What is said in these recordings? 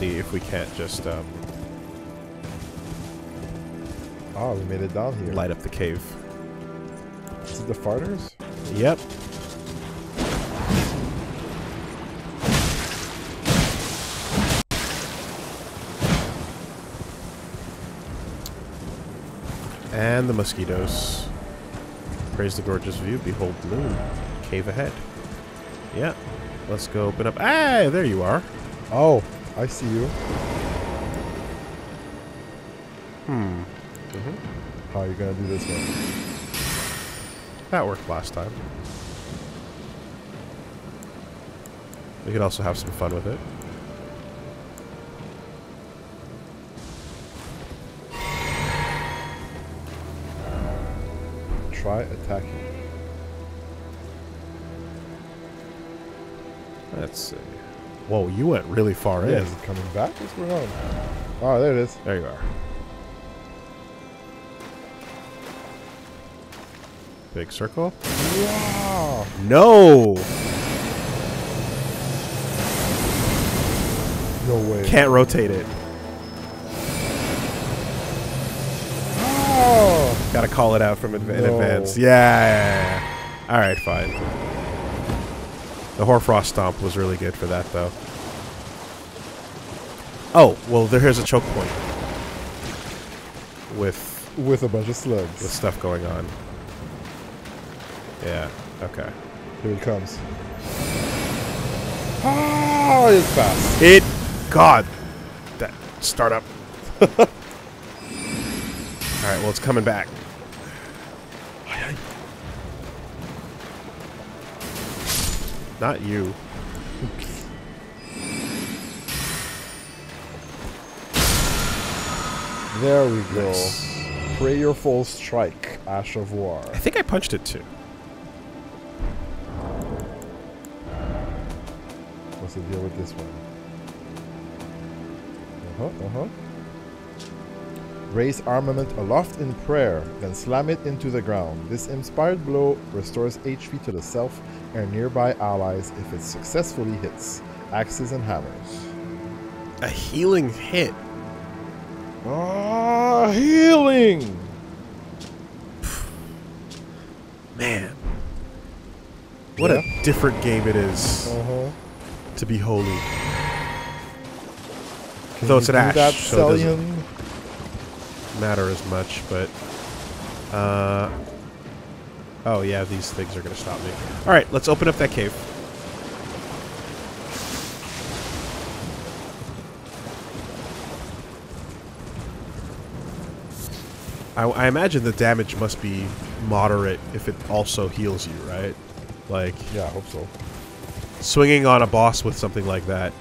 See if we can't just um, Oh, we made it down here. light up the cave. Is it the farters? Yep. And the mosquitoes. Praise the gorgeous view. Behold the moon. Cave ahead. Yeah. Let's go open up. Ah, there you are. Oh, I see you. Hmm. How are you gonna do this one? That worked last time. We could also have some fun with it. Try attacking. Let's see. Whoa, you went really far Yeah, in. is it coming back? What's going on? Oh, there it is. There you are. Big circle. Wow. No! No way. Can't rotate it. Oh. Gotta call it out from adv- in advance. Yeah, yeah, yeah. Alright, fine. The Hoarfrost Stomp was really good for that, though. Oh, well, there's a choke point. With, With a bunch of slugs. with stuff going on. Yeah, okay. Here it comes. Ah, it's fast. It, God, that startup. All right, well, it's coming back. Not you. There we go. Nice. Prayerful strike. Ash of War. I think I punched it too. What's the deal with this one? Uh huh. Uh huh. Raise armament aloft in prayer, then slam it into the ground. This inspired blow restores HP to the self and nearby allies if it successfully hits. Axes and hammers. A healing hit. Ah, healing! Man. What Yeah. a different game it is Uh huh. to be holy. Though it's an ash, that, so it doesn't- matter as much, but uh oh yeah, these things are gonna stop me. All right, let's open up that cave. I, I imagine the damage must be moderate if it also heals you, right? Like Yeah, I hope so. swinging on a boss with something like that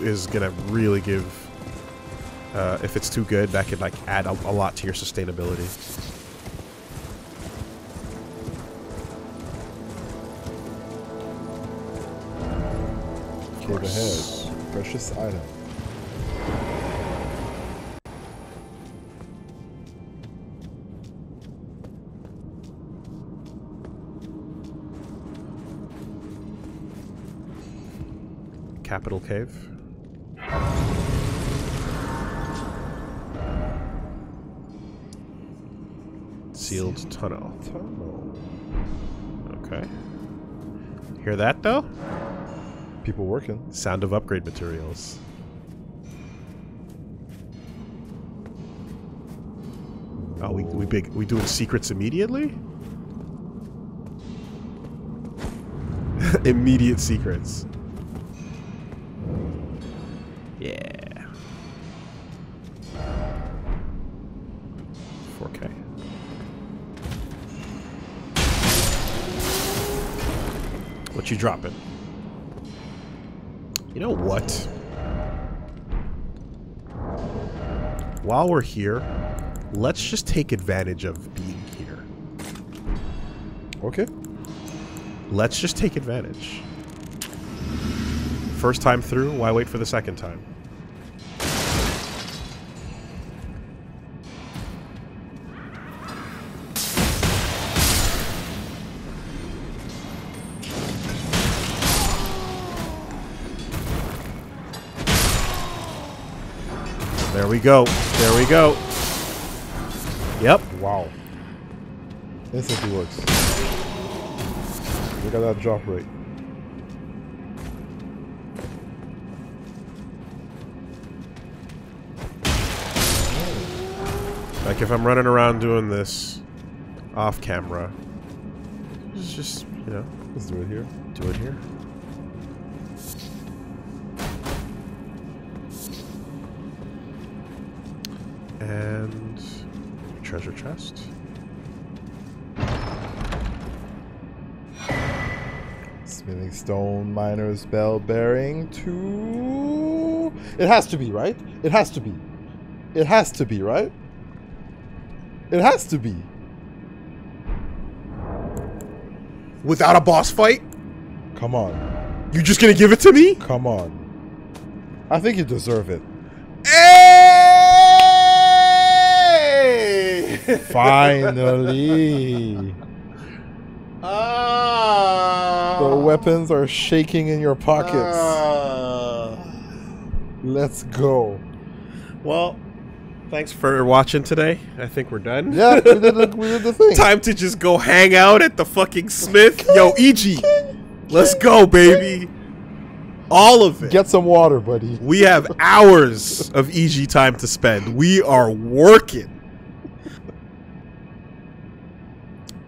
is gonna really give. Uh, if it's too good, that could like add a, a lot to your sustainability. Cave ahead. Precious item. Capital Cave. Sealed tunnel. Tunnel. Okay. Hear that though? People working. Sound of upgrade materials. Oh, we we big we doing secrets immediately? Immediate secrets. Yeah. 4K. What you dropping? Know what? While we're here, let's just take advantage of being here. Okay. Let's just take advantage. First time through, why wait for the second time? There we go. There we go. Yep. Wow. Instantly works. Look at that drop rate. Like if I'm running around doing this off camera, it's just, you know, Let's do it here. do it here. Chest. Smithing stone, miner's bell bearing two. It has to be, right? It has to be. It has to be, right? It has to be. Without a boss fight? Come on. You just gonna give it to me? Come on. I think you deserve it. Finally. Ah. the weapons are shaking in your pockets. Ah. Let's go. well, thanks for watching today. I think we're done. Yeah, we did, the, we did the thing. Time to just go hang out at the fucking Smith. Yo, Iji, let's go, baby. All of it. Get some water, buddy. We have hours of Iji time to spend. We are working.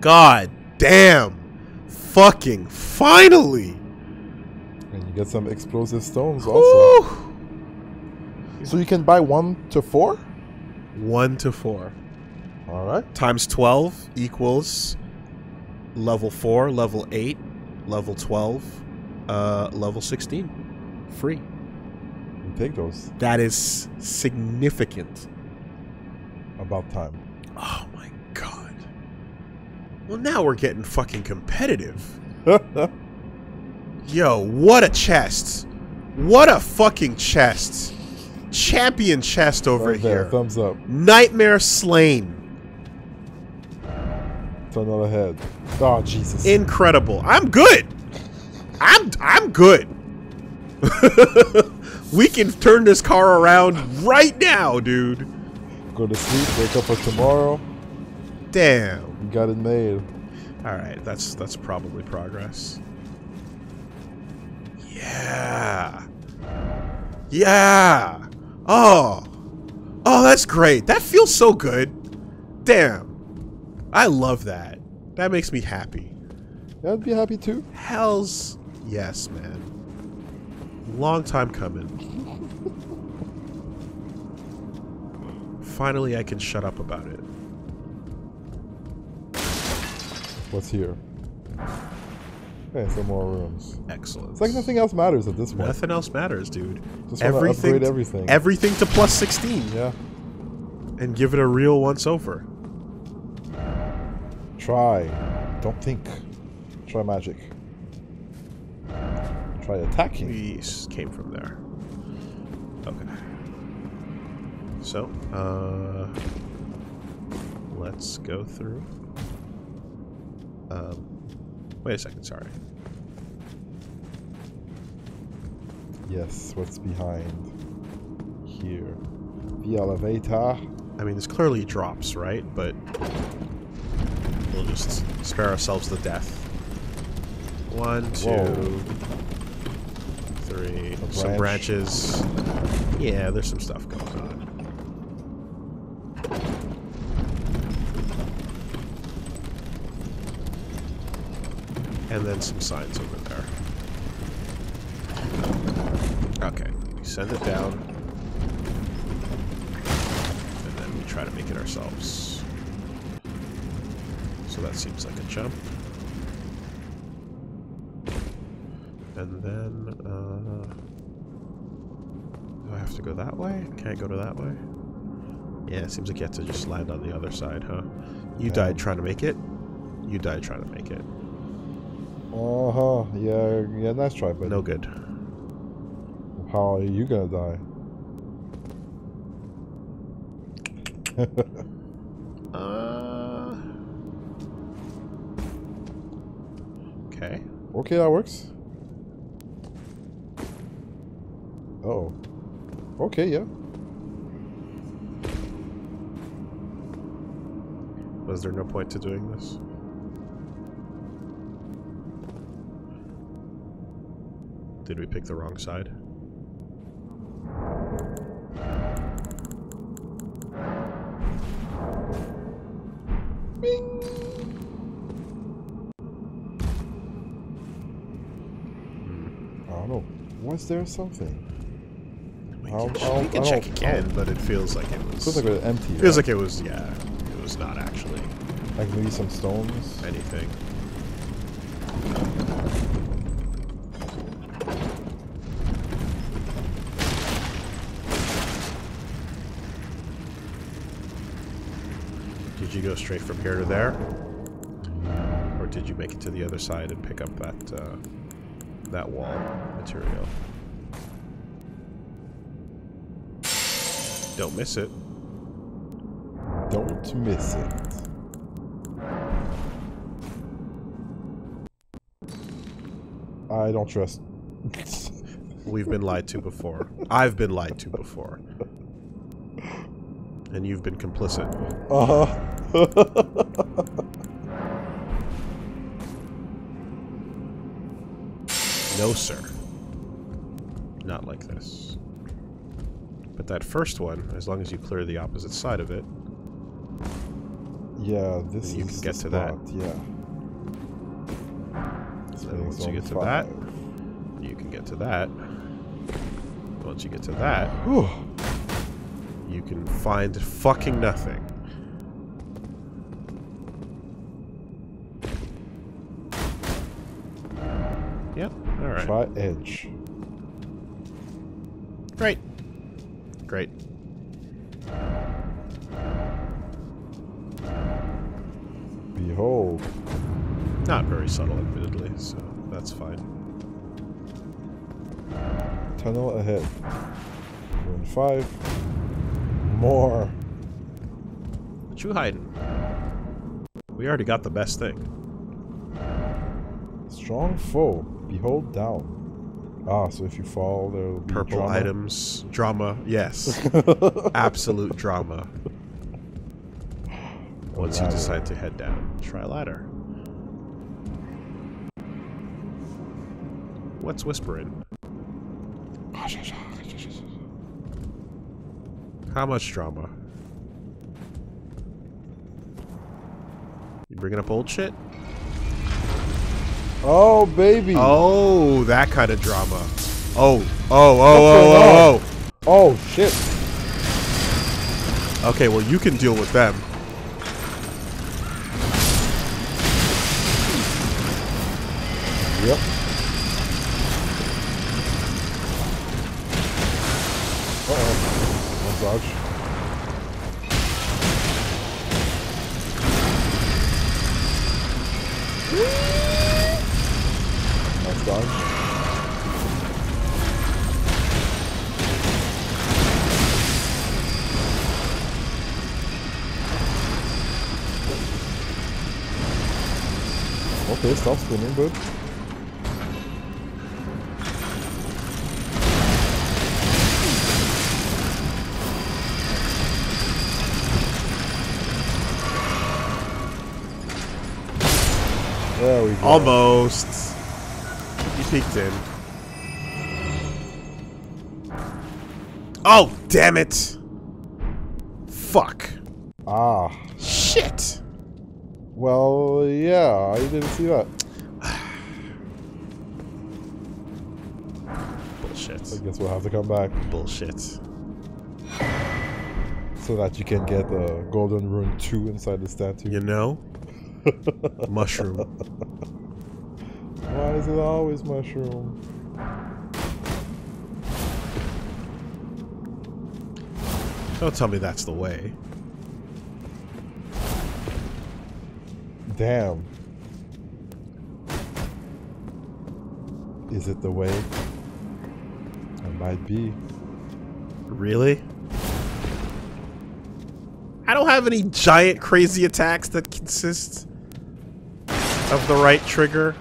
God damn. Fucking finally. And you get some explosive stones also. Woo. So you can buy one to four? One to four. All right. Times 12 equals level 4, level 8, level 12, uh, level 16. Free. You take those. That is significant. About time. Oh my god. Well, now we're getting fucking competitive. Yo, what a chest. What a fucking chest. Champion chest over Right there, here. Thumbs up. Nightmare slain. To another head. Oh, Jesus. Incredible. I'm good. I'm I'm good. we can turn this car around right now, dude. Go to sleep, wake up for tomorrow. Damn. Got it made. All right, that's that's probably progress. Yeah. Yeah. Oh. Oh, that's great. That feels so good. Damn. I love that. That makes me happy. I'd be happy too. Hell's yes, man. Long time coming. Finally, I can shut up about it. What's here? Okay, some more rooms. Excellent. It's like nothing else matters at this point. Nothing else matters, dude. Just wanna upgrade everything. Everything to plus 16 Yeah. and give it a real once over. Try. Don't think. Try magic. Try attacking. We came from there. Okay. So, uh, let's go through. Um, wait a second, sorry. Yes, what's behind here? The elevator. I mean, this clearly drops, right? But we'll just spare ourselves the death. One, two, Whoa. three. Some branch. branches. Yeah, there's some stuff going on. And then some signs over there. Okay, we send it down. And then we try to make it ourselves. So that seems like a jump. And then, uh... Do I have to go that way? Can I go to that way? Yeah, it seems like you have to just land on the other side, huh? You died trying to make it. You died trying to make it. Uh huh. Yeah, yeah, nice try, but no good. How are you gonna die? uh. Okay. Okay, that works. Uh oh. Okay, yeah. Was there no point to doing this? Did we pick the wrong side? Hmm. I don't know. Was there something? We I'll- can, I'll- we can I'll- check again, but it feels like it was. Feels like it's empty. feels right? like it was. Yeah, it was not actually like maybe some stones. anything. You go straight from here to there? Or did you make it to the other side and pick up that uh, that wall material? Don't miss it. Don't miss it. I don't trust. We've been lied to before. I've been lied to before. And you've been complicit. Uh huh. No, sir. Not like this. But that first one, as long as you clear the opposite side of it, yeah, this You is can get to that. Yeah. then once you get to five. that, you can get to that. Once you get to that, Whew. you can find fucking nothing. Yep, alright. Try edge. Great. Great. Behold. Not very subtle, admittedly, so that's fine. Tunnel ahead. Rune five. More. What you hiding? We already got the best thing. Strong foe. Behold down. Ah, so if you fall, there will be Purple drama. items. Drama. Yes. Absolute drama. Once you decide to head down, try ladder. What's whispering? How much drama? You bringing up old shit? Oh, baby. Oh, that kind of drama. Oh, oh, oh, oh, oh, Oh, Oh, shit. oh. Okay, well, you can deal with them. Peeked in. Oh, damn it. Fuck. Ah. Shit. Well, yeah, I didn't see that. Bullshit. I guess we'll have to come back Bullshit. so that you can get the golden rune 2 inside the statue. You know? Mushroom. Why is it always mushroom? Don't tell me that's the way. Damn. Is it the way? It might be. Really? I don't have any giant crazy attacks that consist of the right trigger.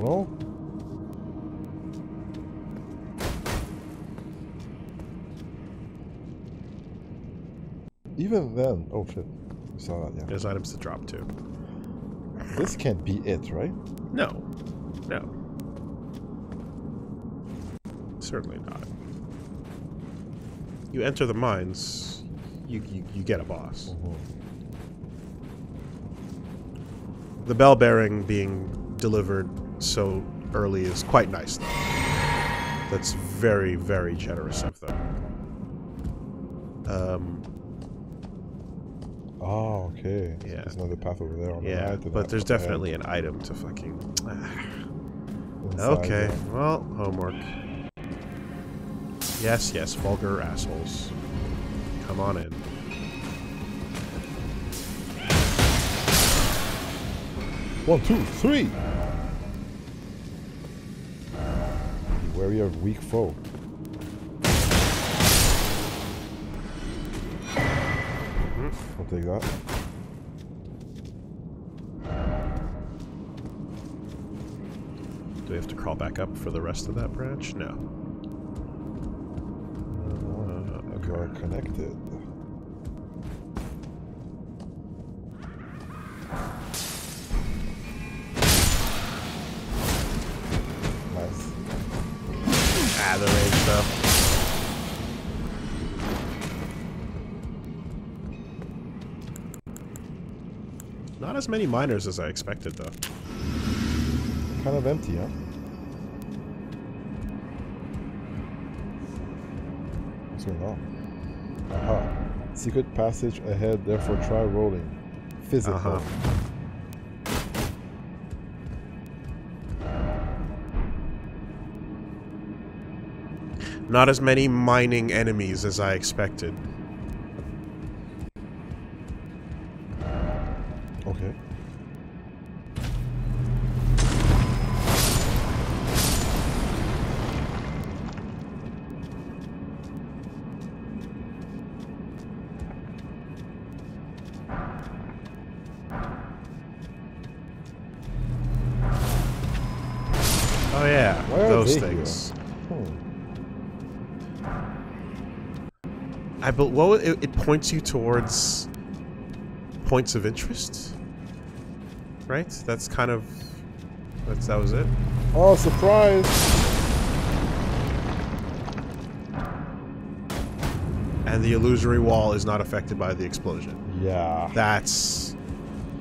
Don't know. even then, oh shit, we saw that. Yeah, There's items to drop too. this can't be it, right? No. No. Certainly not. You enter the mines, you, you, you get a boss. Mhm. The bell bearing being delivered so early is quite nice, though. That's very, very generous of them. Um, Oh, okay. Yeah. There's another path over there on the yeah, right. but there's definitely an item to fucking... Okay, there. well, homework. Yes, yes, vulgar assholes. Come on in. One, two, three. Wary of weak foe. I'll take that. Do we have to crawl back up for the rest of that branch? No. Uh, You are okay. connected. As many miners as I expected, though. Kind of empty, huh? What's going on? Aha. Secret passage ahead, therefore try rolling. Physical. Uh-huh. Not as many mining enemies as I expected. Bel well, it, it points you towards points of interest, right? That's kind of that's that was it. Oh, surprise! And the illusory wall is not affected by the explosion. Yeah. That's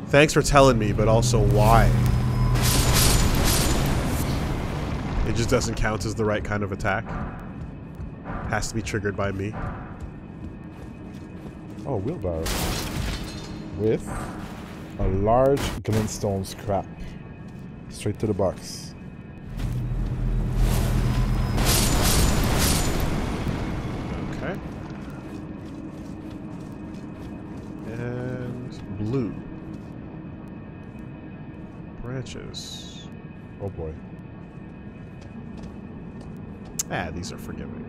thanks for telling me, but also why? It just doesn't count as the right kind of attack. Has to be triggered by me. Oh, wheelbarrow. With a large glintstone scrap. Straight to the box. Okay. And blue. Branches. Oh boy. Ah, these are forgiving.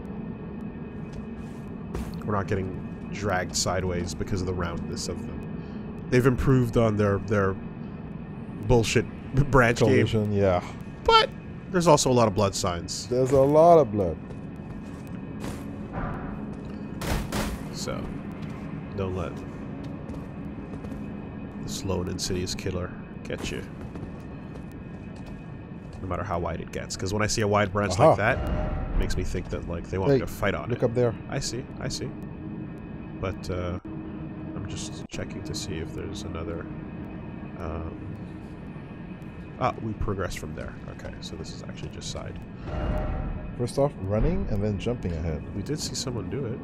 We're not getting dragged sideways because of the roundness of them. They've improved on their their bullshit branch game, yeah. but there's also a lot of blood signs. There's a lot of blood. So, don't let the slow and insidious killer get you. No matter how wide it gets, because when I see a wide branch Aha. like that, it makes me think that like they want me to fight on Look it. up there. I see, I see. But uh, I'm just checking to see if there's another. Um, ah, we progress from there. Okay, so this is actually just side. First off, running and then jumping ahead. We did see someone do it.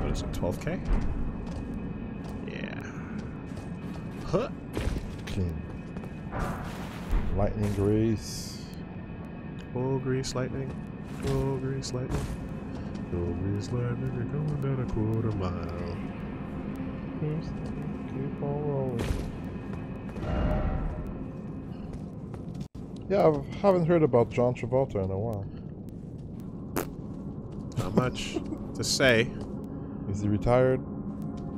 What is it, 12k? Yeah. Huh. Clean. Lightning grease. Oh, grease lightning. Oh, grease lightning. Grease lightning. You're going down a quarter mile. Keep on rolling. Yeah, I haven't heard about John Travolta in a while. Not much to say. Is he retired?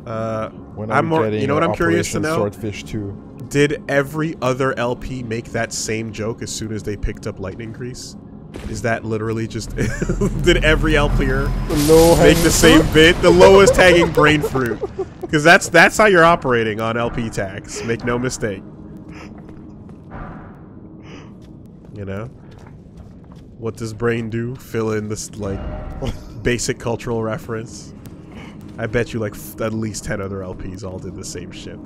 Uh, When I'm more- getting you know what I'm curious to Operation know? Swordfish 2? did every other LP make that same joke as soon as they picked up lightning grease? Is that literally just did every LPer make the same bit? The lowest hanging brain fruit. Because that's that's how you're operating on LP tax. Make no mistake. You know? What does brain do? Fill in this like basic cultural reference. I bet you like f- at least 10 other LPs all did the same shit.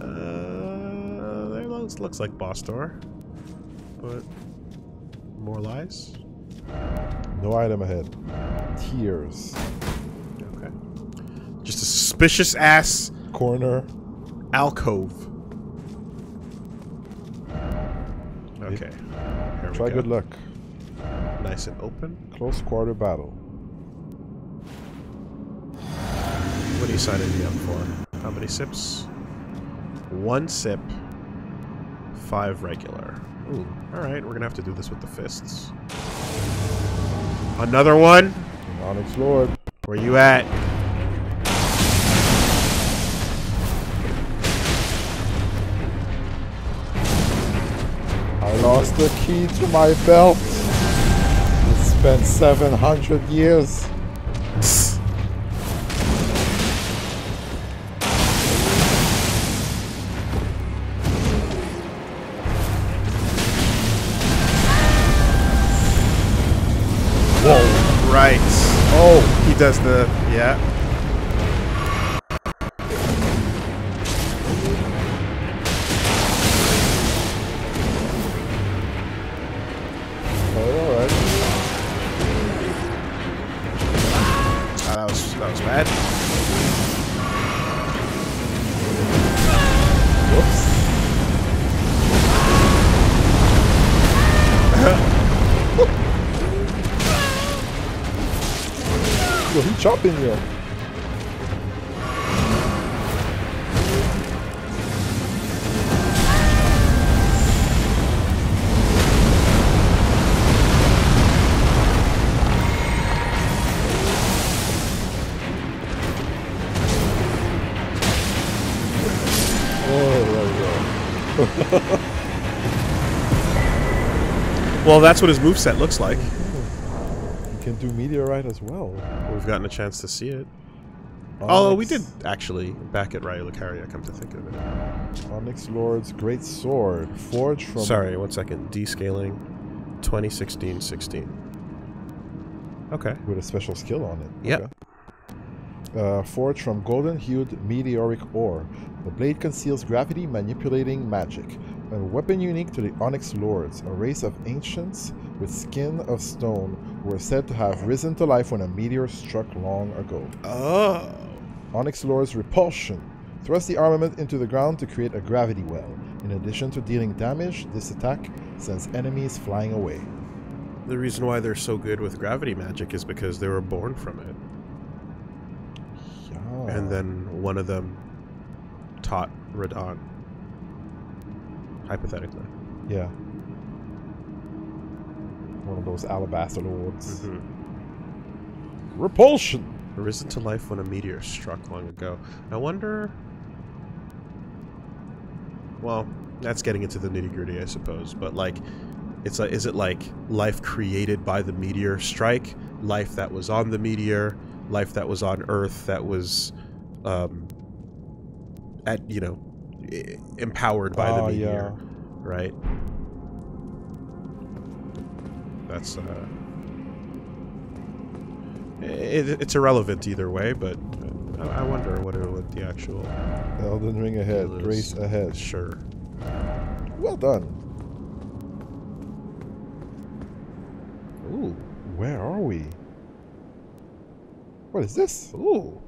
Uh, there looks, looks like boss door. But more lies? No item ahead. Tears. Okay. Just a suspicious ass Corner. alcove. Okay. Here Try go. good luck. Nice and open. Close quarter battle. What are you signing me up for? How many sips? One sip. Five regular. Ooh. Alright, we're gonna have to do this with the fists. Another one? Onyx Lord. Where you at? I lost the key to my belt. It's been 700 years. Right. Oh, He does the yeah. alright. Ah, that was that was bad. Chopping you. Well, that's what his moveset looks like. Do meteorite as well. We've gotten a chance to see it. Although we did actually back at Raya Lucaria, come to think of it. Onyx Lord's great sword, forged from Sorry, one second. Descaling 2016-16. Okay. with a special skill on it. Yep. Okay. Uh, forged from golden-hued meteoric ore. The blade conceals gravity manipulating magic. A weapon unique to the Onyx Lords, a race of ancients with skin of stone who were said to have risen to life when a meteor struck long ago. Oh. Onyx Lord's repulsion. Thrust the armament into the ground to create a gravity well. In addition to dealing damage, this attack sends enemies flying away. The reason why they're so good with gravity magic is because they were born from it. Yeah. And then one of them taught Radahn. Hypothetically. Yeah. One of those alabaster lords. Mhm. Repulsion! Risen to life when a meteor struck long ago. I wonder. Well, that's getting into the nitty gritty, I suppose. But like, it's like, is it like life created by the meteor strike, life that was on the meteor, life that was on Earth that was, um, at you know, empowered by the Ah, meteor, right? That's uh. It, it's irrelevant either way, but I, I wonder what it, what the actual yeah. Elden Ring ahead. Grace ahead. Sure. Well done. Ooh, Where are we? What is this? ooh.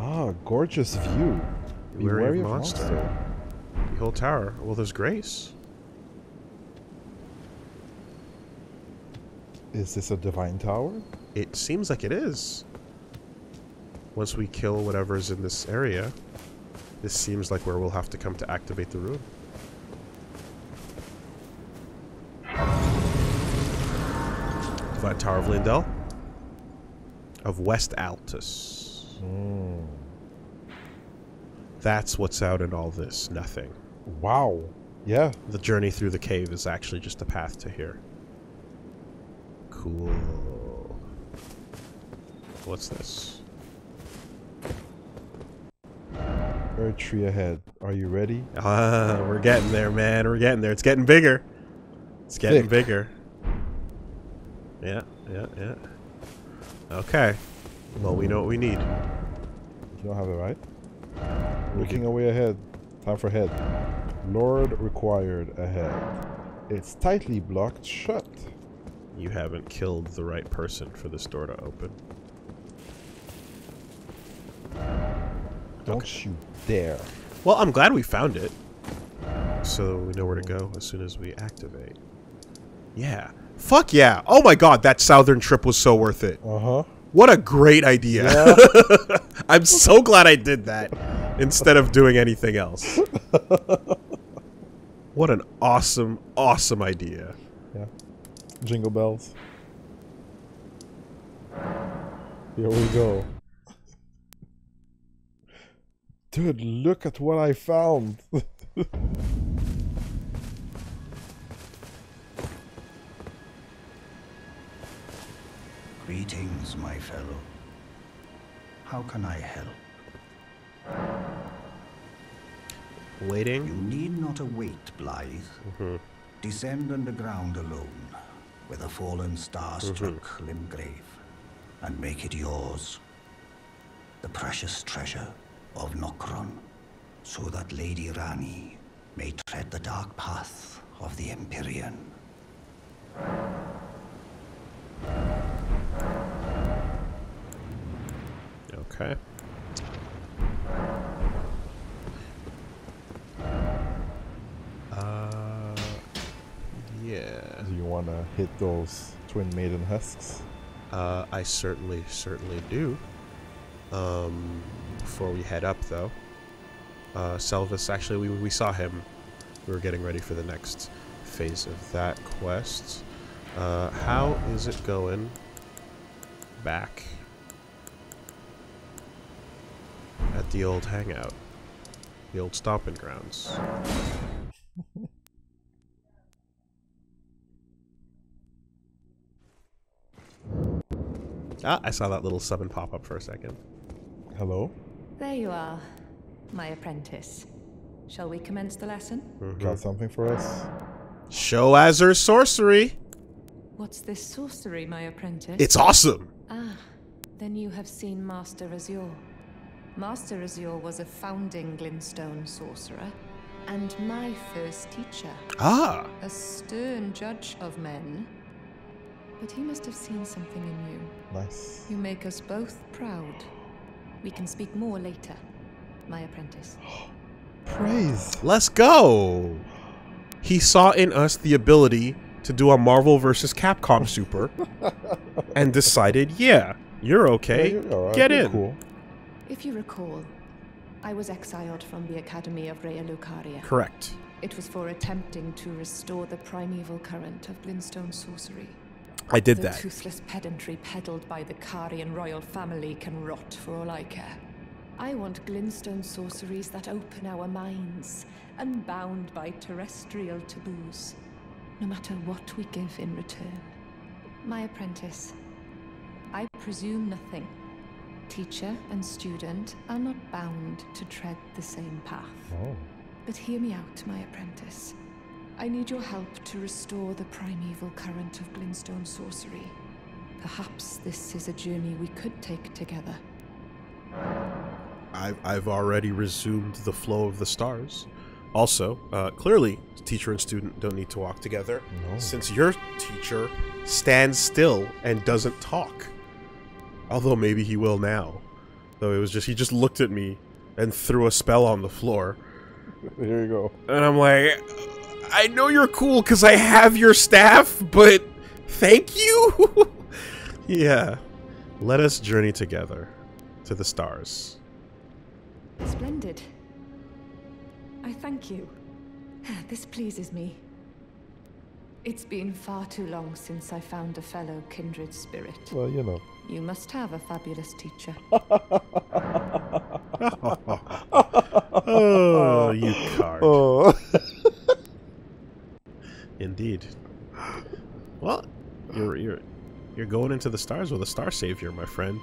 Ah, gorgeous view. Be Wary of monster. monster. Behold tower. Well, there's Grace. Is this a divine tower? It seems like it is. Once we kill whatever's in this area, this seems like where we'll have to come to activate the rune. Divine Tower of Leyndell. Of West Altus. Mm. That's what's out in all this. Nothing. Wow. Yeah. The journey through the cave is actually just a path to here. Cool. What's this? Erdtree ahead. Are you ready? Ah, we're getting there, man. We're getting there. It's getting bigger. It's getting Thick. bigger. Yeah, yeah, yeah. Okay. Well, we know what we need. You don't have it right. We Looking away ahead. Time for head. Lord required ahead. It's tightly blocked shut. You haven't killed the right person for this door to open. Don't you dare. Well, I'm glad we found it. So we know where to go as soon as we activate. Yeah. Fuck yeah. Oh my god, that southern trip was so worth it. Uh huh. What a great idea. Yeah. I'm so glad I did that instead of doing anything else. What an awesome, awesome idea. yeah. Jingle bells. Here we go. Dude, look at what I found. Greetings, my fellow. How can I help? Waiting? You need not await Blaidd. Mm-hmm. Descend underground alone, where the fallen star struck mm-hmm. Limgrave, and make it yours. The precious treasure of Nokron, so that Lady Ranni may tread the dark path of the Empyrean. Okay. Uh, yeah. Do you want to hit those twin maiden husks? Uh, I certainly, certainly do. Um, before we head up, though, uh, Seluvis, actually, we, we saw him. We were getting ready for the next phase of that quest. Uh, how is it going back at the old hangout? The old stomping grounds. Ah, I saw that little summon pop up for a second. Hello? There you are, my apprentice. Shall we commence the lesson? Got something for us? Show Azur sorcery. What's this sorcery, my apprentice? It's awesome. Ah, then you have seen Master Azur. Master Azur was a founding Glintstone sorcerer, and my first teacher. Ah, A stern judge of men. But he must have seen something in you. Nice. You make us both proud. We can speak more later, my apprentice. Praise. let's go. He saw in us the ability to do a Marvel versus Capcom Super, and decided, yeah, you're okay. Yeah, you're alright, Get you're in. Cool. If you recall, I was exiled from the Academy of Raya Lucaria. Correct. It was for attempting to restore the primeval current of Glintstone sorcery. I did the that. toothless pedantry peddled by the Carian royal family can rot for all I care. I want Glintstone sorceries that open our minds, unbound by terrestrial taboos, no matter what we give in return. My apprentice, I presume nothing. Teacher and student are not bound to tread the same path. Oh. But hear me out, my apprentice. I need your help to restore the primeval current of Glintstone sorcery. Perhaps this is a journey we could take together. I've, I've already resumed the flow of the stars. Also, uh, clearly, teacher and student don't need to walk together, No. since your teacher stands still and doesn't talk. Although maybe he will now. Though it was just he just looked at me and threw a spell on the floor, Here you go. and I'm like, I know you're cool because I have your staff, but thank you. yeah, let us journey together to the stars. Splendid. I thank you. This pleases me. It's been far too long since I found a fellow kindred spirit. Well, you know. You must have a fabulous teacher. Oh, you card. Oh. Indeed. Well, you're you're you're going into the stars with a star savior, my friend.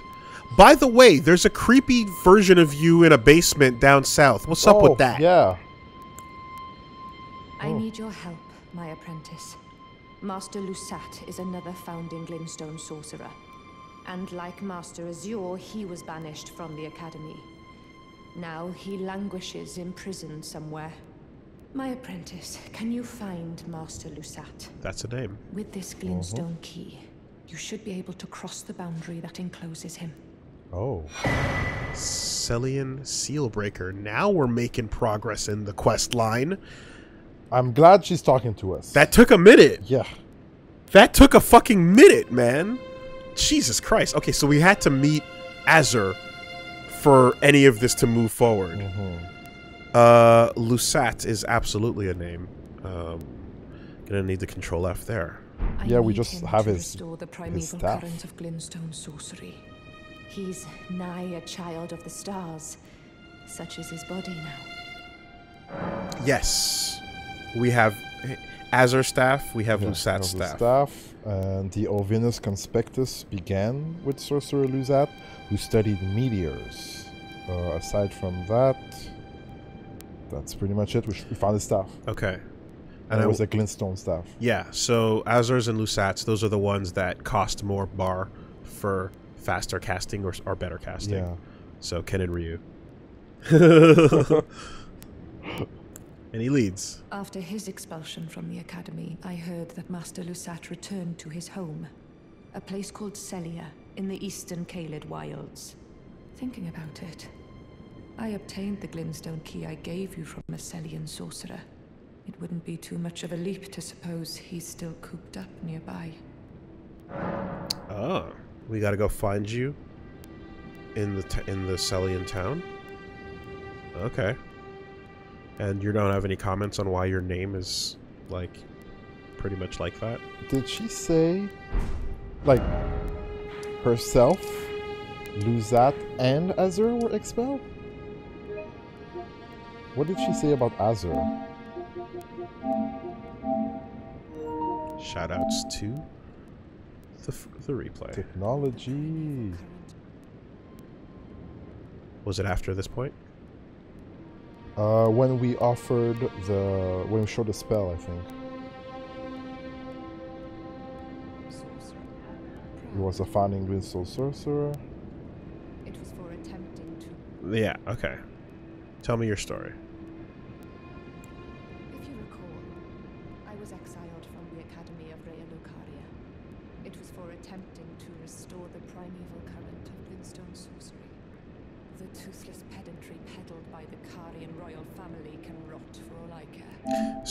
By the way, there's a creepy version of you in a basement down south. What's up Oh, with that? Yeah. I Oh. need your help, my apprentice. Master Lusat is another founding Glintstone sorcerer. And like Master Azur, he was banished from the Academy. Now he languishes in prison somewhere. My apprentice, can you find Master Lusat? That's a name. With this uh-huh. Glintstone key, you should be able to cross the boundary that encloses him. Oh. Sellian Sealbreaker. Now we're making progress in the quest line. I'm glad she's talking to us. That took a minute. Yeah. That took a fucking minute, man. Jesus Christ. Okay, so we had to meet Azur for any of this to move forward. hmm Uh, Lusat is absolutely a name. Um, gonna need the control F there. I Yeah, we just have to his- restore the primeval staff. current of Glintstone sorcery. He's nigh a child of the stars. Such is his body now. Yes, we have Azur staff. We have Yeah, Lusat staff. staff. And the Ovinus Conspectus began with Sorcerer Lusat, who studied meteors. Uh, aside from that, that's pretty much it. We, sh- we found the staff. Okay, And and it I, was a glintstone staff. yeah. So Azurs and Lusats, those are the ones that cost more bar for faster casting or, or better casting. Yeah. So Ken and Ryu. and he leads. After his expulsion from the academy, I heard that Master Lusat returned to his home, a place called Sellia in the eastern Caelid wilds. Thinking about it, I obtained the Glintstone key I gave you from a Sellian sorcerer. It wouldn't be too much of a leap to suppose he's still cooped up nearby. Oh, we got to go find you in the t- in the Sellian town. Okay. And you don't have any comments on why your name is like pretty much like that? Did she say, like, herself, Lusat, and Azur were expelled? What did she say about Azur? Shoutouts to the f- the replay. Technology. Was it after this point? Uh, when we offered the when we showed the spell, I think it was a founding Glintstone sorcerer. It was for attempting to Yeah. Okay. Tell me your story.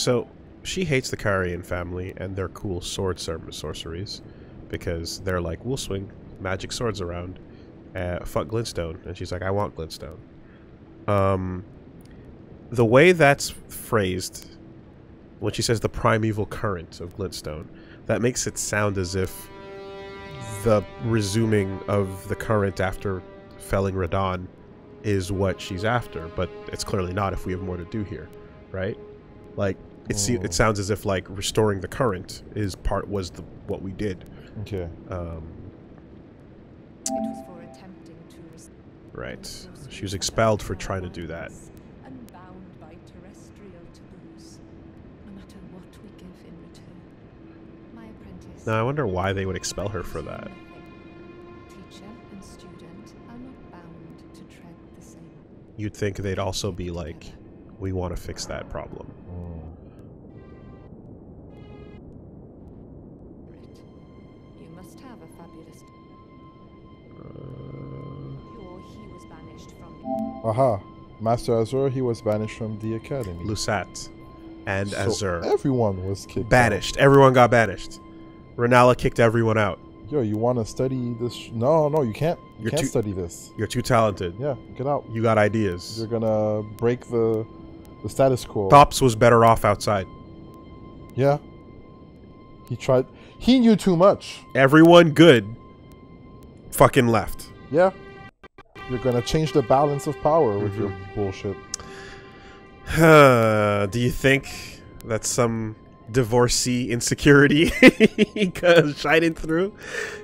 So she hates the Karian family and their cool sword sorceries because they're like, we'll swing magic swords around. Uh, fuck Glintstone, and she's like, I want Glintstone. Um, the way that's phrased, when she says the primeval current of Glintstone, that makes it sound as if the resuming of the current after felling Radahn is what she's after, but it's clearly not if we have more to do here, right? Like it se- Oh. it sounds as if like restoring the current is part was the what we did. Okay. Um, It was for attempting to restore right. She was expelled for trying to do that. Unbound by terrestrial taboos, no matter what we give in return. Now I wonder why they would expel her for that. Teacher and student are not bound to tread the same. You'd think they'd also be like, we want to fix that problem. Aha. Master Azur, he was banished from the academy. Lusat and So Azur Everyone was kicked. out. banished. Everyone got banished. Renala kicked everyone out. Yo, you want to study this? Sh- no, no, you can't. You You're can't too- study this. You're too talented. Yeah, get out. You got ideas. You're gonna break the the status quo. Thops was better off outside. Yeah. He tried. He knew too much. Everyone good fucking left. Yeah. You're gonna change the balance of power with your Mm-hmm. bullshit. Do you think that some divorcee insecurity shining through?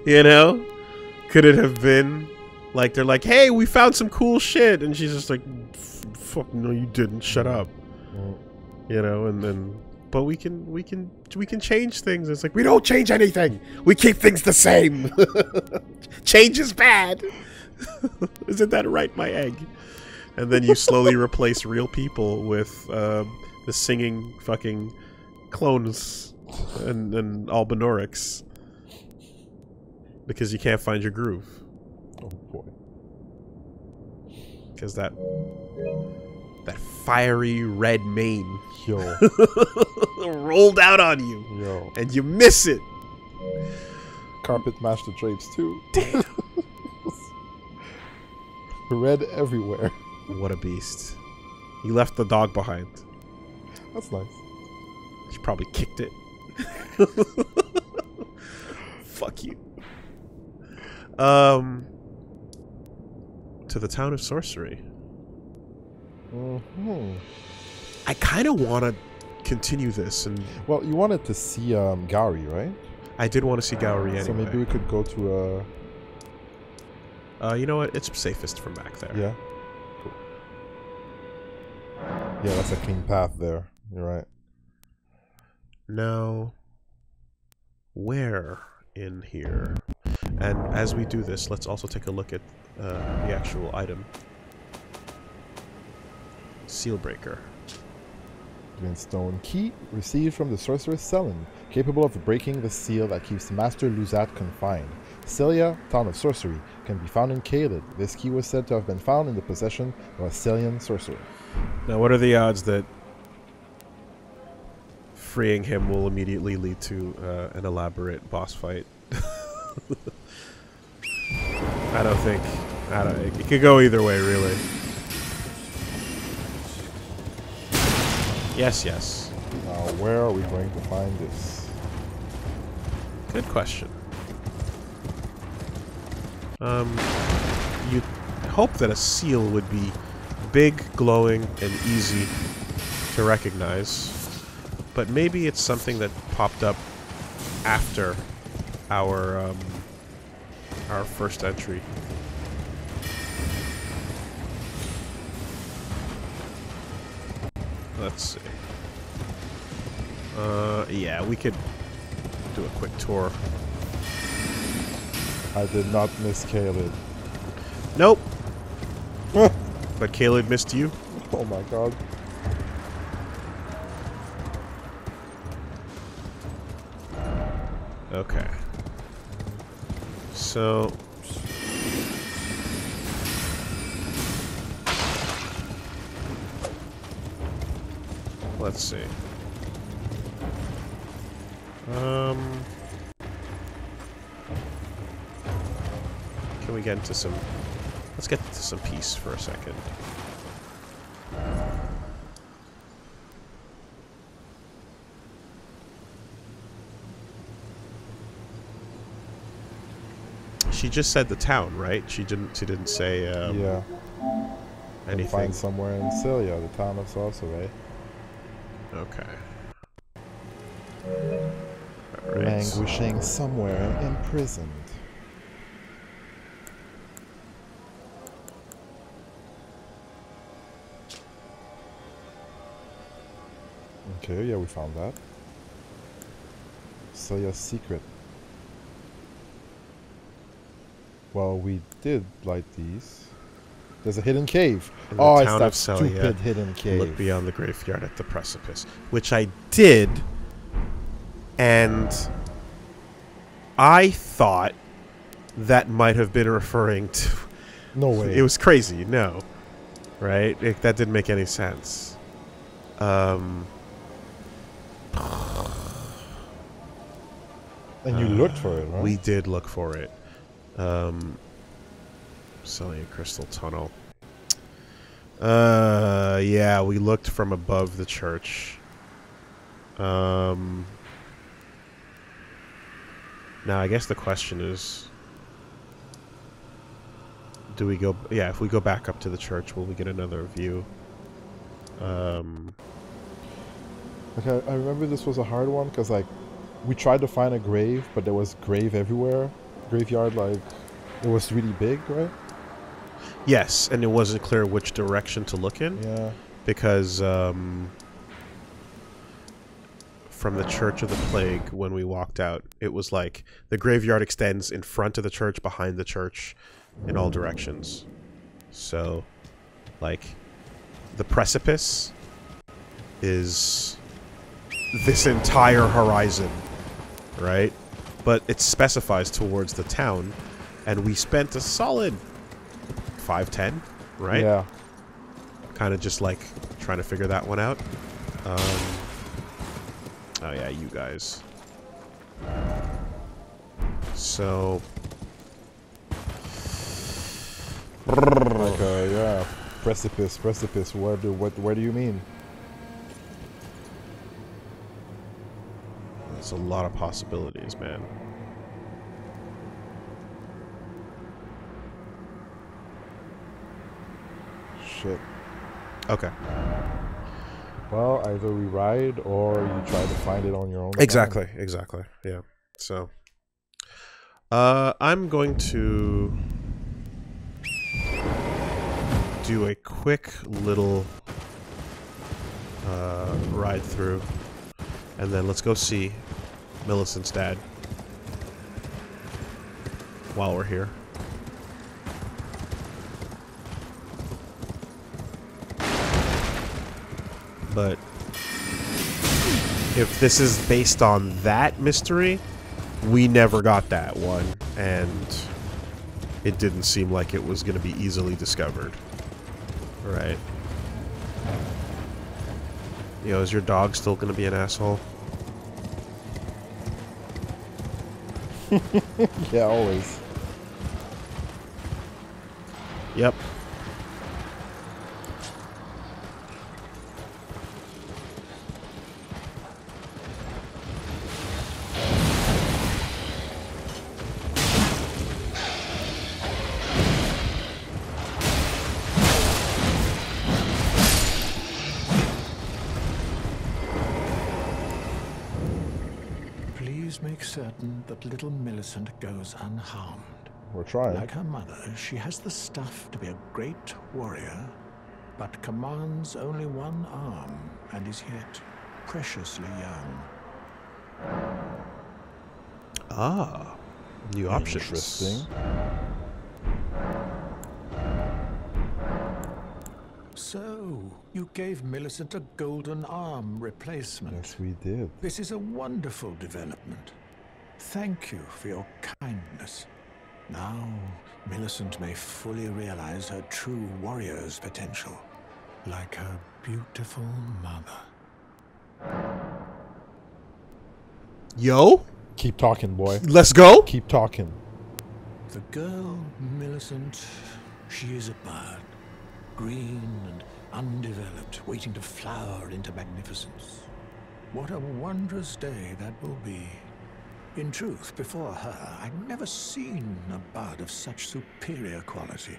You know? Could it have been like they're like, "Hey, we found some cool shit," and she's just like, "Fuck, no, you didn't. Shut up." Mm. You know, and then, but we can, we can, we can change things. It's like we don't change anything. We keep things the same. change is bad. Isn't that right, my egg? And then you slowly replace real people with um, the singing fucking clones and, and Albinorics because you can't find your groove. Oh boy. Because that that fiery red mane Yo, rolled out on you, yo. and you miss it. Carpet the drapes too. Red everywhere. What a beast! He left the dog behind. That's nice. She probably kicked it. Fuck you. Um, to the town of sorcery. hmm I kind of want to continue this, and Well, you wanted to see um, Gary, right? I did want to see Gowry anyway. So maybe we could go to uh Uh, you know what? It's safest from back there. yeah. Cool. Yeah, that's a clean path there. You're right. Now, where in here? And as we do this, let's also take a look at uh, the actual item. Seal breaker. Glintstone key received from the sorceress Sellen, capable of breaking the seal that keeps Master Lusat confined. Sellia, town of sorcery, can be found in Caelid. This key was said to have been found in the possession of a Sellian sorcerer. Now, what are the odds that freeing him will immediately lead to uh, an elaborate boss fight? I don't think. I don't. It, it could go either way, really. Yes, yes. Now, where are we going to find this? Good question. Um, you'd hope that a seal would be big, glowing, and easy to recognize. But maybe it's something that popped up after our um, our first entry. Let's see. Uh, yeah, we could do a quick tour. I did not miss Caelid. Nope. but Caelid missed you. Oh my god. Okay. So. Let's see. Um. We get into some. Let's get into some peace for a second. She just said the town, right? She didn't. She didn't say um, yeah. And anything. Find somewhere in Sellia, the town of sorcery. Okay. Alright. Languishing somewhere imprisoned. Okay, yeah, we found that. Sellia's secret. Well, we did light these. There's a hidden cave. In the oh, it's town that of Sellia, stupid hidden cave. Look beyond the graveyard at the precipice, which I did, and I thought that might have been referring to. No way. It was crazy. No, right? It, that didn't make any sense. Um, and you looked for it, right? we did look for it. Um, Sellia Crystal Tunnel. Uh, yeah, we looked from above the church. Um, now I guess the question is, do we go? Yeah, if we go back up to the church, will we get another view? Um, Like I, I remember this was a hard one because like we tried to find a grave, but there was grave everywhere. Graveyard like it was really big, right? Yes, and it wasn't clear which direction to look in Yeah. because um, from the Church of the Plague, when we walked out, it was like the graveyard extends in front of the church, behind the church, in all directions. So, like, the precipice is this entire horizon, right? But it specifies towards the town, and we spent a solid five ten, right? Yeah. kind of just like trying to figure that one out. Um, oh yeah, you guys. So Like uh, yeah. Precipice, precipice. What do what where do you mean? A lot of possibilities, man. Shit. Okay. Well, either we ride or you try to find it on your own. Exactly. Exactly. Yeah. So, uh, I'm going to do a quick little uh, ride through, and then let's go see Millicent's dad while we're here. But if this is based on that mystery, we never got that one, and it didn't seem like it was going to be easily discovered. Right. Know, is your dog still going to be an asshole? Yeah, always. Yep. That little Millicent goes unharmed. We're trying. Like her mother, she has the stuff to be a great warrior, but commands only one arm and is yet preciously young. Ah. New options. Interesting. So, you gave Millicent a golden arm replacement. Yes, we did. This is a wonderful development. Thank you for your kindness. Now, Millicent may fully realize her true warrior's potential, like her beautiful mother. Yo, Keep talking, boy. let's go. Keep talking. The girl, Millicent, she is a bird, green and undeveloped, waiting to flower into magnificence. What a wondrous day that will be. In truth, before her, I'd never seen a bud of such superior quality.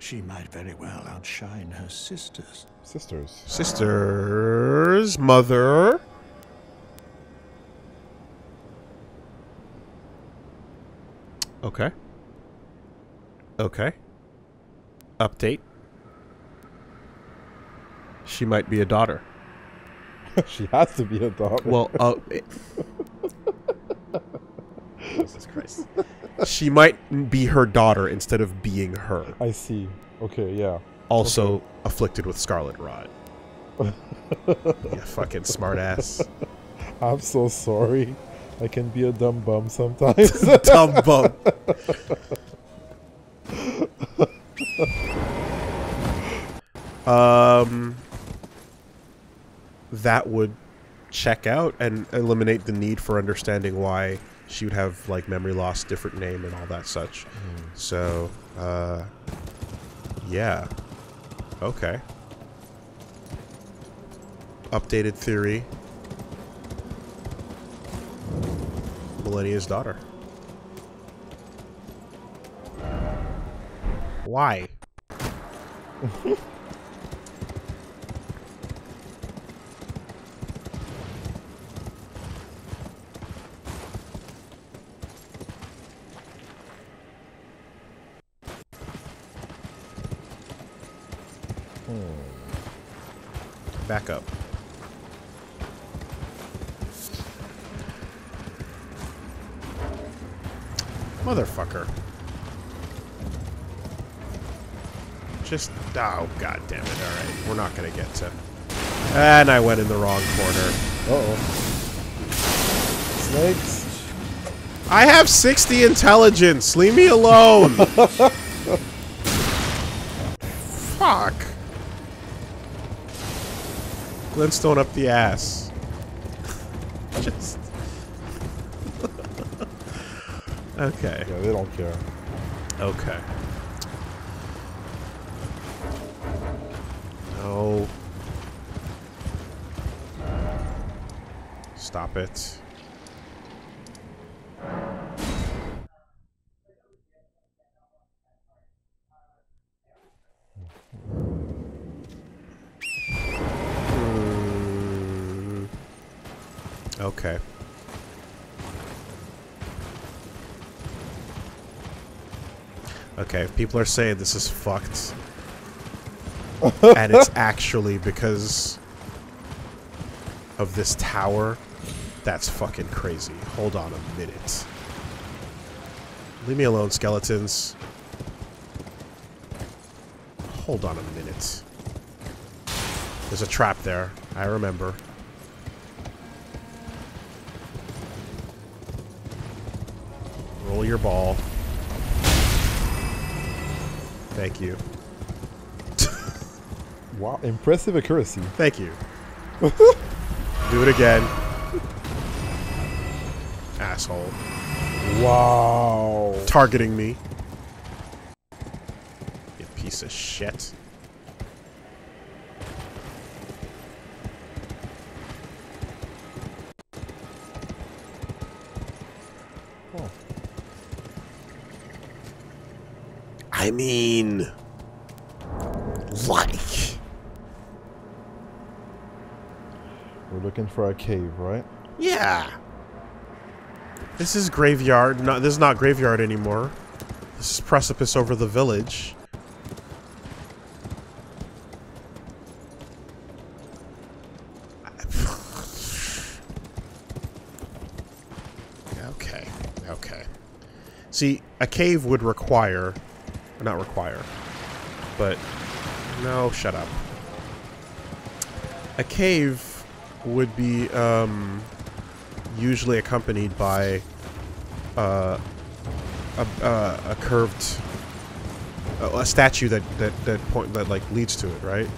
She might very well outshine her sisters. Sisters. Sisters, mother. Okay. Okay. Update. She might be a daughter. she has to be a daughter. Well, uh, it- Jesus Christ. She might be her daughter instead of being her. I see. Okay, yeah. Also afflicted with scarlet rot. you fucking smartass. I'm so sorry. I can be a dumb bum sometimes. Dumb bum. um, that would check out and eliminate the need for understanding why she would have like memory loss, different name, and all that such. So, uh, yeah, okay. Updated theory. Malenia's daughter. Why? back up. Motherfucker. Just, oh, god damn it. Alright, we're not gonna get to... And I went in the wrong corner. Uh-oh. Snakes. I have 60 intelligence. Leave me alone. Glintstone up the ass. Just. okay. Yeah, they don't care. Okay. No. Stop it. Okay, If people are saying this is fucked. and it's actually because of this tower. That's fucking crazy. Hold on a minute. Leave me alone, skeletons. Hold on a minute. There's a trap there. I remember. Roll your ball. Thank you. Wow, impressive accuracy. Thank you. Do it again. Asshole. Wow. Targeting me. You piece of shit. I mean, like, We're looking for a cave, right? yeah. This is graveyard. No, this is not graveyard anymore. This is precipice over the village. Okay, okay. See, a cave would require, not require, but no, shut up. A cave would be um, usually accompanied by uh, a, uh, a curved a, a statue that that that point that like leads to it, right?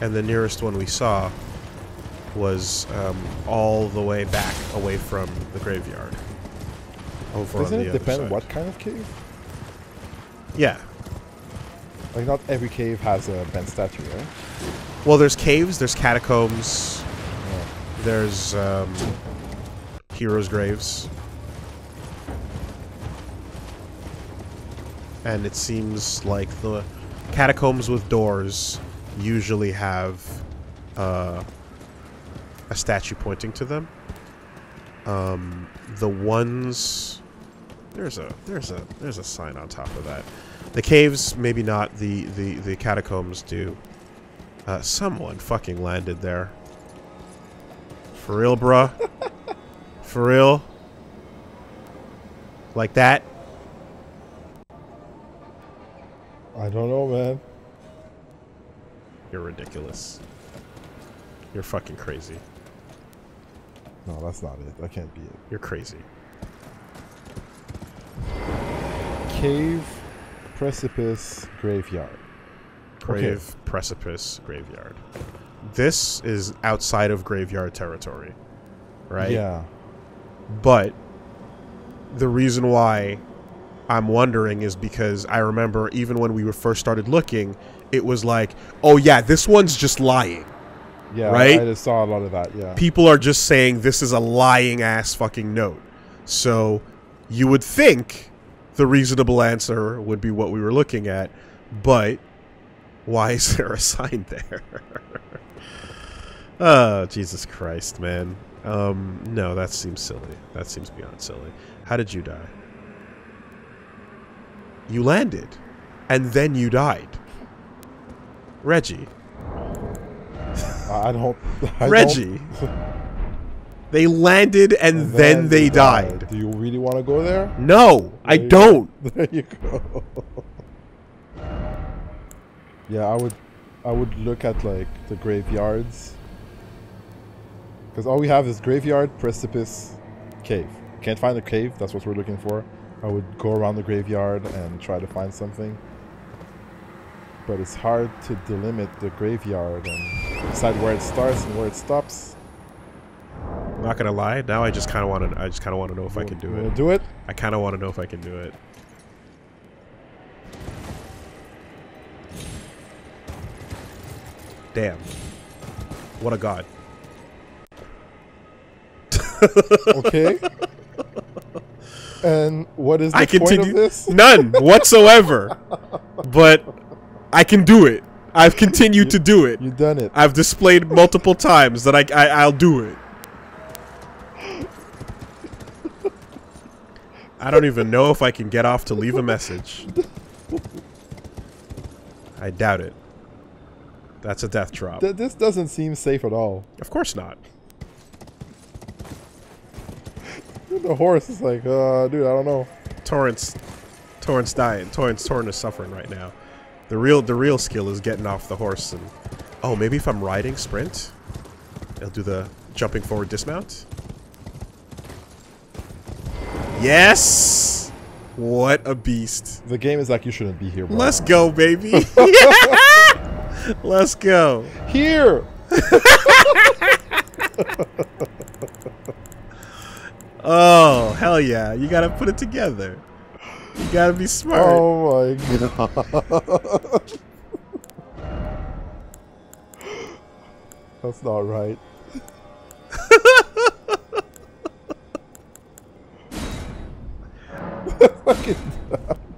And the nearest one we saw was um, all the way back away from the graveyard. Over Doesn't on the it other depend side. what kind of cave? Yeah. Like, not every cave has a bent statue, right? Well, there's caves, there's catacombs, Yeah. there's um, heroes' graves, and it seems like the catacombs with doors usually have uh, a statue pointing to them. Um, the ones there's a there's a there's a sign on top of that. The caves, maybe not. The the the catacombs do. Uh, someone fucking landed there. For real, bruh? For real? Like that? I don't know, man. You're ridiculous. You're fucking crazy. No, that's not it. That can't be it. You're crazy. Cave, precipice, graveyard. Grave, precipice, graveyard. This is outside of graveyard territory. Right? Yeah. But the reason why I'm wondering is because I remember even when we were first started looking, it was like, oh yeah, this one's just lying. Yeah. Right? I just saw a lot of that. Yeah. People are just saying this is a lying ass fucking note. So you would think the reasonable answer would be what we were looking at, but why is there a sign there? oh, Jesus Christ, man. Um, no, that seems silly. That seems beyond silly. How did you die? You landed, and then you died. Reggie, I don't. I Reggie. Don't, They landed and, and then, they died. Do you really want to go there? No, I There you don't. go. There you go. yeah, I would. I would look at like the graveyards. Because all we have is graveyard, precipice, cave. Can't find a cave. That's what we're looking for. I would go around the graveyard and try to find something. But it's hard to delimit the graveyard and decide where it starts and where it stops. I'm not gonna lie. Now I just kind of want to. I just kind of want to know if I can do You wanna it. Do it. I kind of want to know if I can do it. Damn. What a god. Okay. and what is the I point of this? None whatsoever. but I can do it. I've continued to do it. You've done it. I've displayed multiple times that I, I I'll do it. I don't even know if I can get off to leave a message. I doubt it. That's a death drop. Th- this doesn't seem safe at all. Of course not. The horse is like, uh, dude, I don't know. Torrent, Torrent dying. Torrent, Torrent is suffering right now. The real, the real skill is getting off the horse and. Oh, maybe if I'm riding sprint, I'll do the jumping forward dismount. Yes! What a beast. The game is like, you shouldn't be here, bro. Let's go, baby. Let's go. Here! Oh, hell yeah. You gotta put it together. You gotta be smart. Oh my god. That's not right. Fucking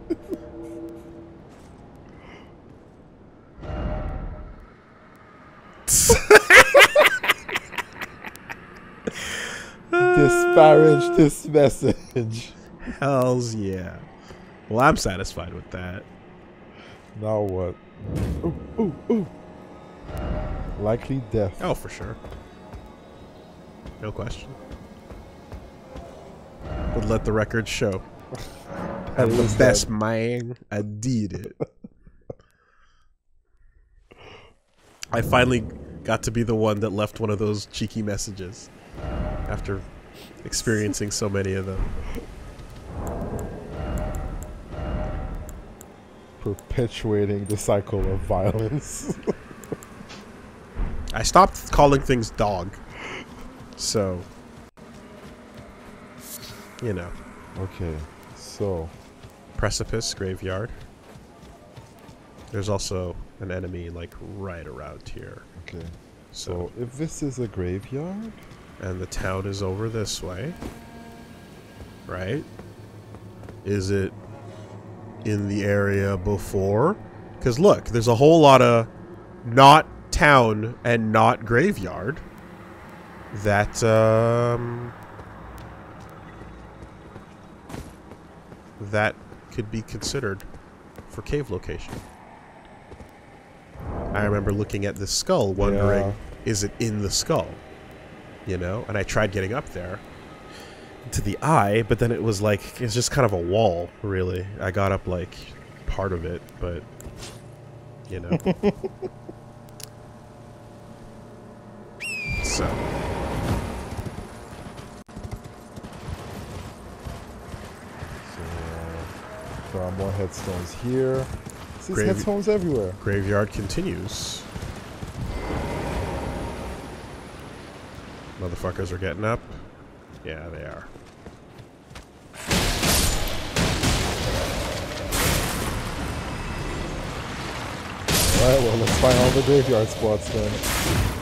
disparage this message. Hells yeah. Well, I'm satisfied with that. Now what? Ooh, ooh, ooh. Likely death. Oh, for sure. No question. But let the record show. I'm the best dead. man. I did it. I finally got to be the one that left one of those cheeky messages after experiencing so many of them. Perpetuating the cycle of violence. I stopped calling things dog. So, you know, okay, so precipice, graveyard. There's also an enemy like right around here. okay, So, so if this is a graveyard, and the town is over this way. Right? Is it in the area before? Cuz look, there's a whole lot of not town and not graveyard that um that could be considered for cave location. I remember looking at this skull wondering Yeah. is it in the skull? you know and i tried getting up there to the eye but then it was like it's just kind of a wall really i got up like part of it but you know so so there are more headstones here. There's headstones everywhere. graveyard continues motherfuckers are getting up yeah they are Alright, well let's find all the graveyard spots then.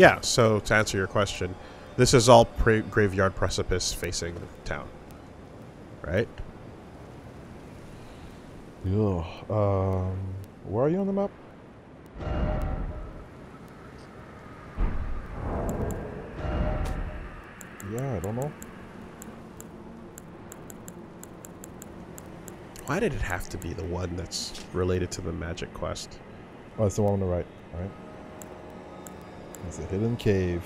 Yeah, so to answer your question, this is all pre- graveyard precipice facing town. Right? Yeah. Um, where are you on the map? Yeah, I don't know. Why did it have to be the one that's related to the magic quest? Oh, it's the one on the right, right? It's a hidden cave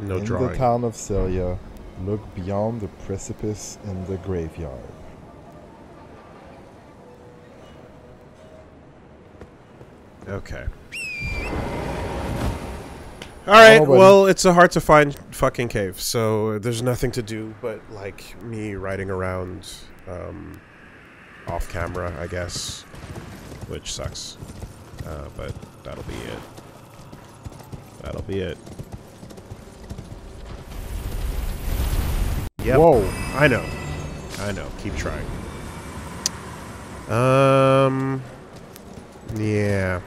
No in drawing. the town of Sellia. Look beyond the precipice in the graveyard. Okay. All right. Well, it's a hard to find fucking cave, so there's nothing to do but like me riding around um, off camera, I guess, which sucks. Uh, but that'll be it. That'll be it. Yep. Whoa! I know. I know. Keep trying. Um. Yeah.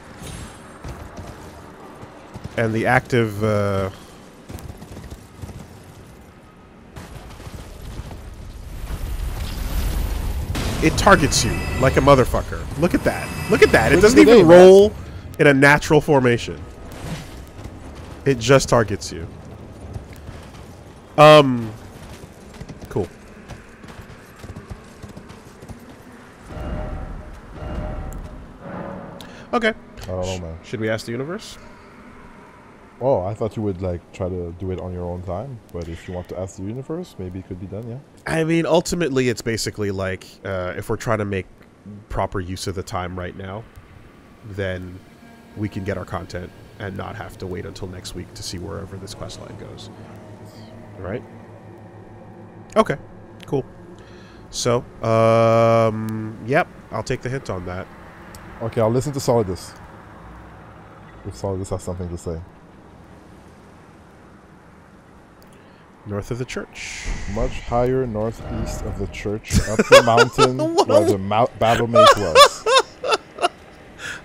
And the active. Uh, it targets you like a motherfucker. Look at that. Look at that. It doesn't even roll in a natural formation. It just targets you. Um. Cool. Okay. I don't know, man. Should we ask the universe? Oh, I thought you would like try to do it on your own time, but if you want to ask the universe, maybe it could be done. Yeah. I mean, ultimately, it's basically like uh, if we're trying to make proper use of the time right now, then we can get our content and not have to wait until next week to see wherever this quest line goes. Right? Okay. Cool. So, um, yep, I'll take the hint on that. Okay, I'll listen to Solidus. If Solidus has something to say. North of the church. Much higher northeast of the church, up the mountain where the mount battle mage was.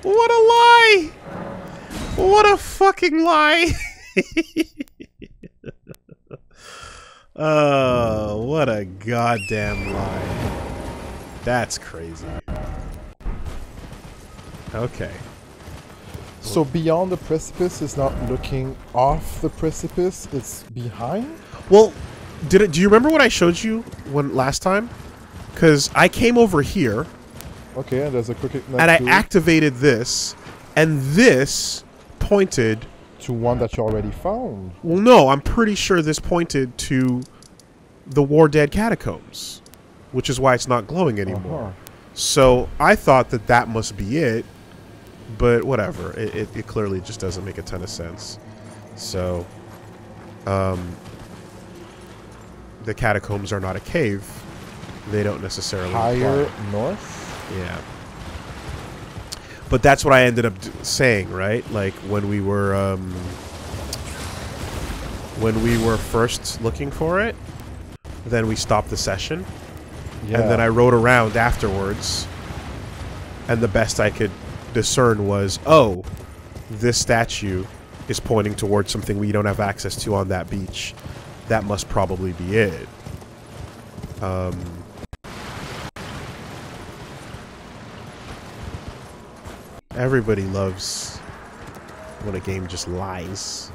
What a lie! What a fucking lie! oh, what a goddamn lie. That's crazy. Okay. So beyond the precipice is not looking off the precipice; it's behind. Well, did it? Do you remember what I showed you when last time? Because I came over here Okay, and there's a cricket and I activated this, and this pointed. to one that you already found. Well, no, I'm pretty sure this pointed to the War Dead catacombs, which is why it's not glowing anymore. Uh-huh. So I thought that that must be it, but whatever. It, it, it clearly just doesn't make a ton of sense. So, um, the catacombs are not a cave. They don't necessarily Higher north. yeah. But that's what I ended up d- saying, right? Like when we were um, when we were first looking for it, then we stopped the session, Yeah. and then I rode around afterwards, and the best I could discern was, oh, this statue is pointing towards something we don't have access to on that beach. That must probably be it. Um, everybody loves when a game just lies.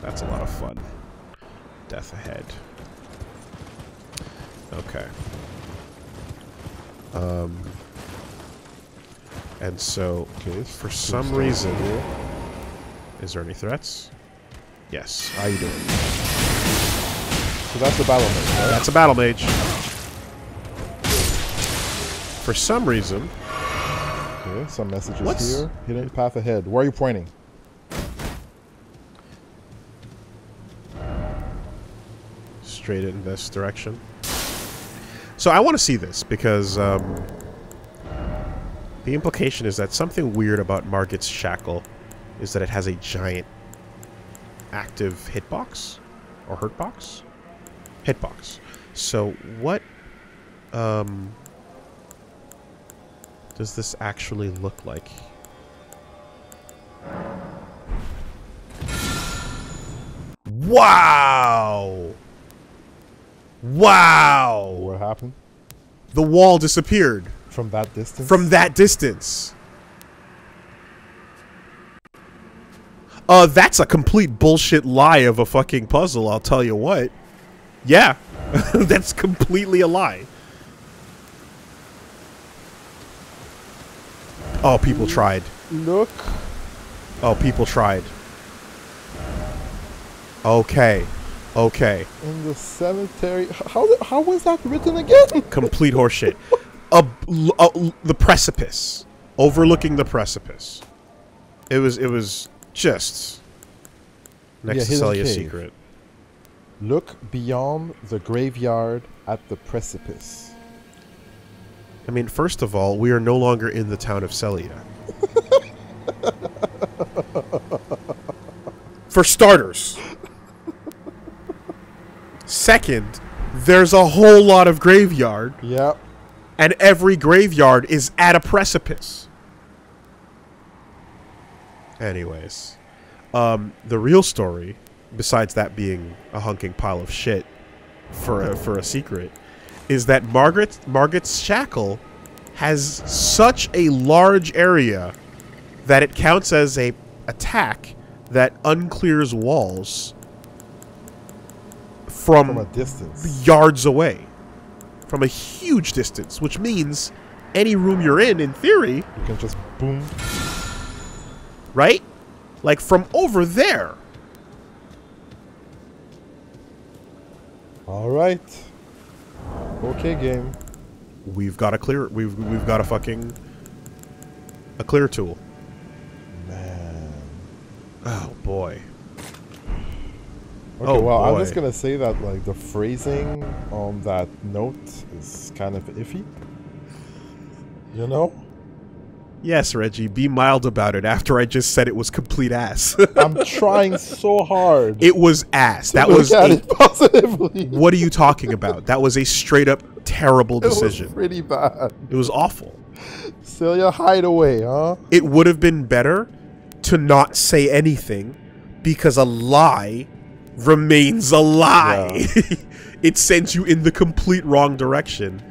That's a lot of fun. Death ahead. Okay. Um, and so, Okay, for some reason, Is there any threats? Yes. How you doing? So that's the battle mage, right? That's a battle mage. For some reason, Okay, some messages What's- here. Hidden path ahead. Where are you pointing? straight in this direction. So I want to see this because um, the implication is that something weird about Margit's shackle is that it has a giant active hitbox or hurtbox. Hitbox. So what um, does this actually look like? Wow! Wow! What happened The wall disappeared from that distance? from that distance. Uh, that's a complete bullshit lie of a fucking puzzle, I'll tell you what. Yeah, that's completely a lie. Oh, people tried. look. Oh, people tried. Okay. Okay. in the cemetery. How how was that written again? Complete horseshit. A, a, the precipice. Overlooking the precipice. It was it was just next Yeah, to hidden Sellia's cave. secret. Look beyond the graveyard at the precipice. I mean, first of all, we are no longer in the town of Sellia. For starters. Second, there's a whole lot of graveyard, Yeah. and every graveyard is at a precipice. Anyways, um, the real story, besides that being a hunking pile of shit for a, for a secret, is that Margit Margit's shackle has such a large area that it counts as a attack that unclears walls from, From a distance. yards away, from a huge distance, which means any room you're in, in theory, You can just boom. right? Like from over there. All right. Okay, game. We've got a clear. We've we've got a fucking a clear tool. Man. Oh boy. Okay, Oh, well, I'm just gonna say that like the phrasing on that note is kind of iffy. You know, Yes, Reggie. Be mild about it. After I just said it was complete ass. I'm trying so hard. it was ass. That was. A, it positively. what are you talking about? That was a straight up terrible It was decision. pretty bad. It was awful. Sellia Hideaway, huh? It would have been better to not say anything because a lie remains a lie. it sends you in the complete wrong direction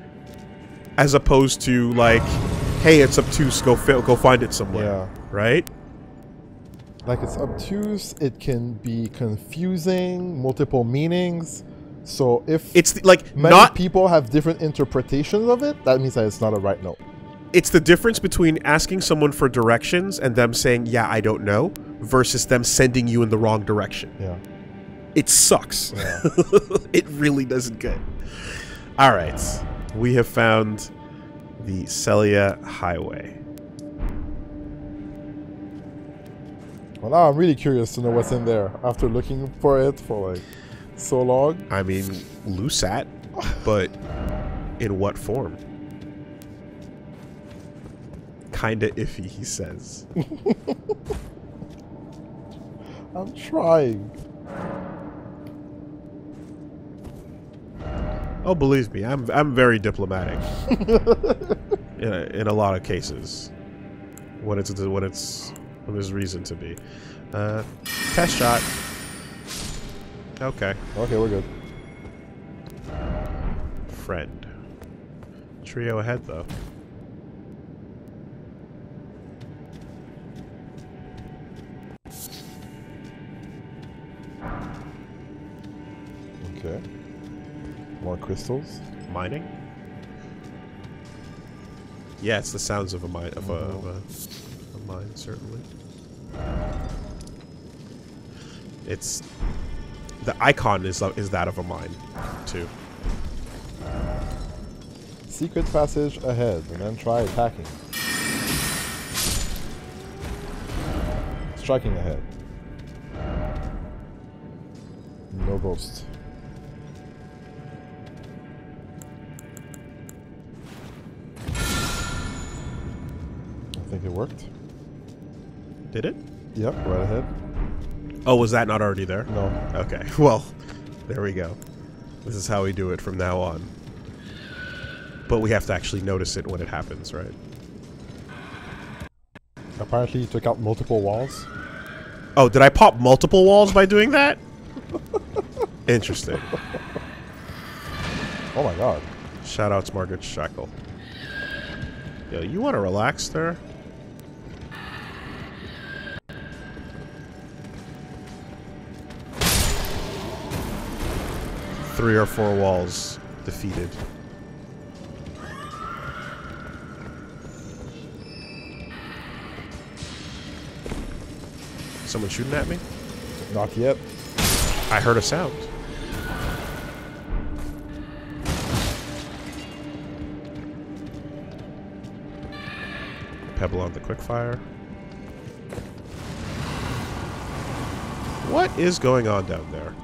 as opposed to like hey, it's obtuse, go fi- go find it somewhere, Yeah. right? Like it's obtuse. It can be confusing, multiple meanings. So if It's the, like many not people have different interpretations of it, that means that it's not a right note. it's the difference between asking someone for directions and them saying, "Yeah, I don't know," versus them sending you in the wrong direction. Yeah. It sucks. Yeah. it really doesn't good. All right, we have found the Sellia Hideaway. well, now I'm really curious to know what's in there after looking for it for like so long. I mean, Lusat, but in what form? Kinda iffy, he says. I'm trying. Oh, believe me, I'm I'm very diplomatic. in, a, in a lot of cases, when it's when it's when there's reason to be. Uh, test shot. Okay, Okay, we're good. friend. Trio ahead though. Okay. More crystals. Mining. Yeah, it's the sounds of a mine of a, of a, a mine certainly. It's the icon is uh, is that of a mine too. Secret passage ahead, and then try attacking. Striking ahead. No ghost. Think it worked. Did it? Yep, right ahead. Oh, was that not already there? No. Okay. Well, there we go. This is how we do it from now on. But we have to actually notice it when it happens, right? Apparently, you took out multiple walls. Oh, did I pop multiple walls by doing that? Interesting. Oh my god. Shout outs Margit Shackle. Yo, you want to relax there? Three or four walls defeated. Someone shooting at me? Not yet. I heard a sound. Pebble on the quickfire. What is going on down there?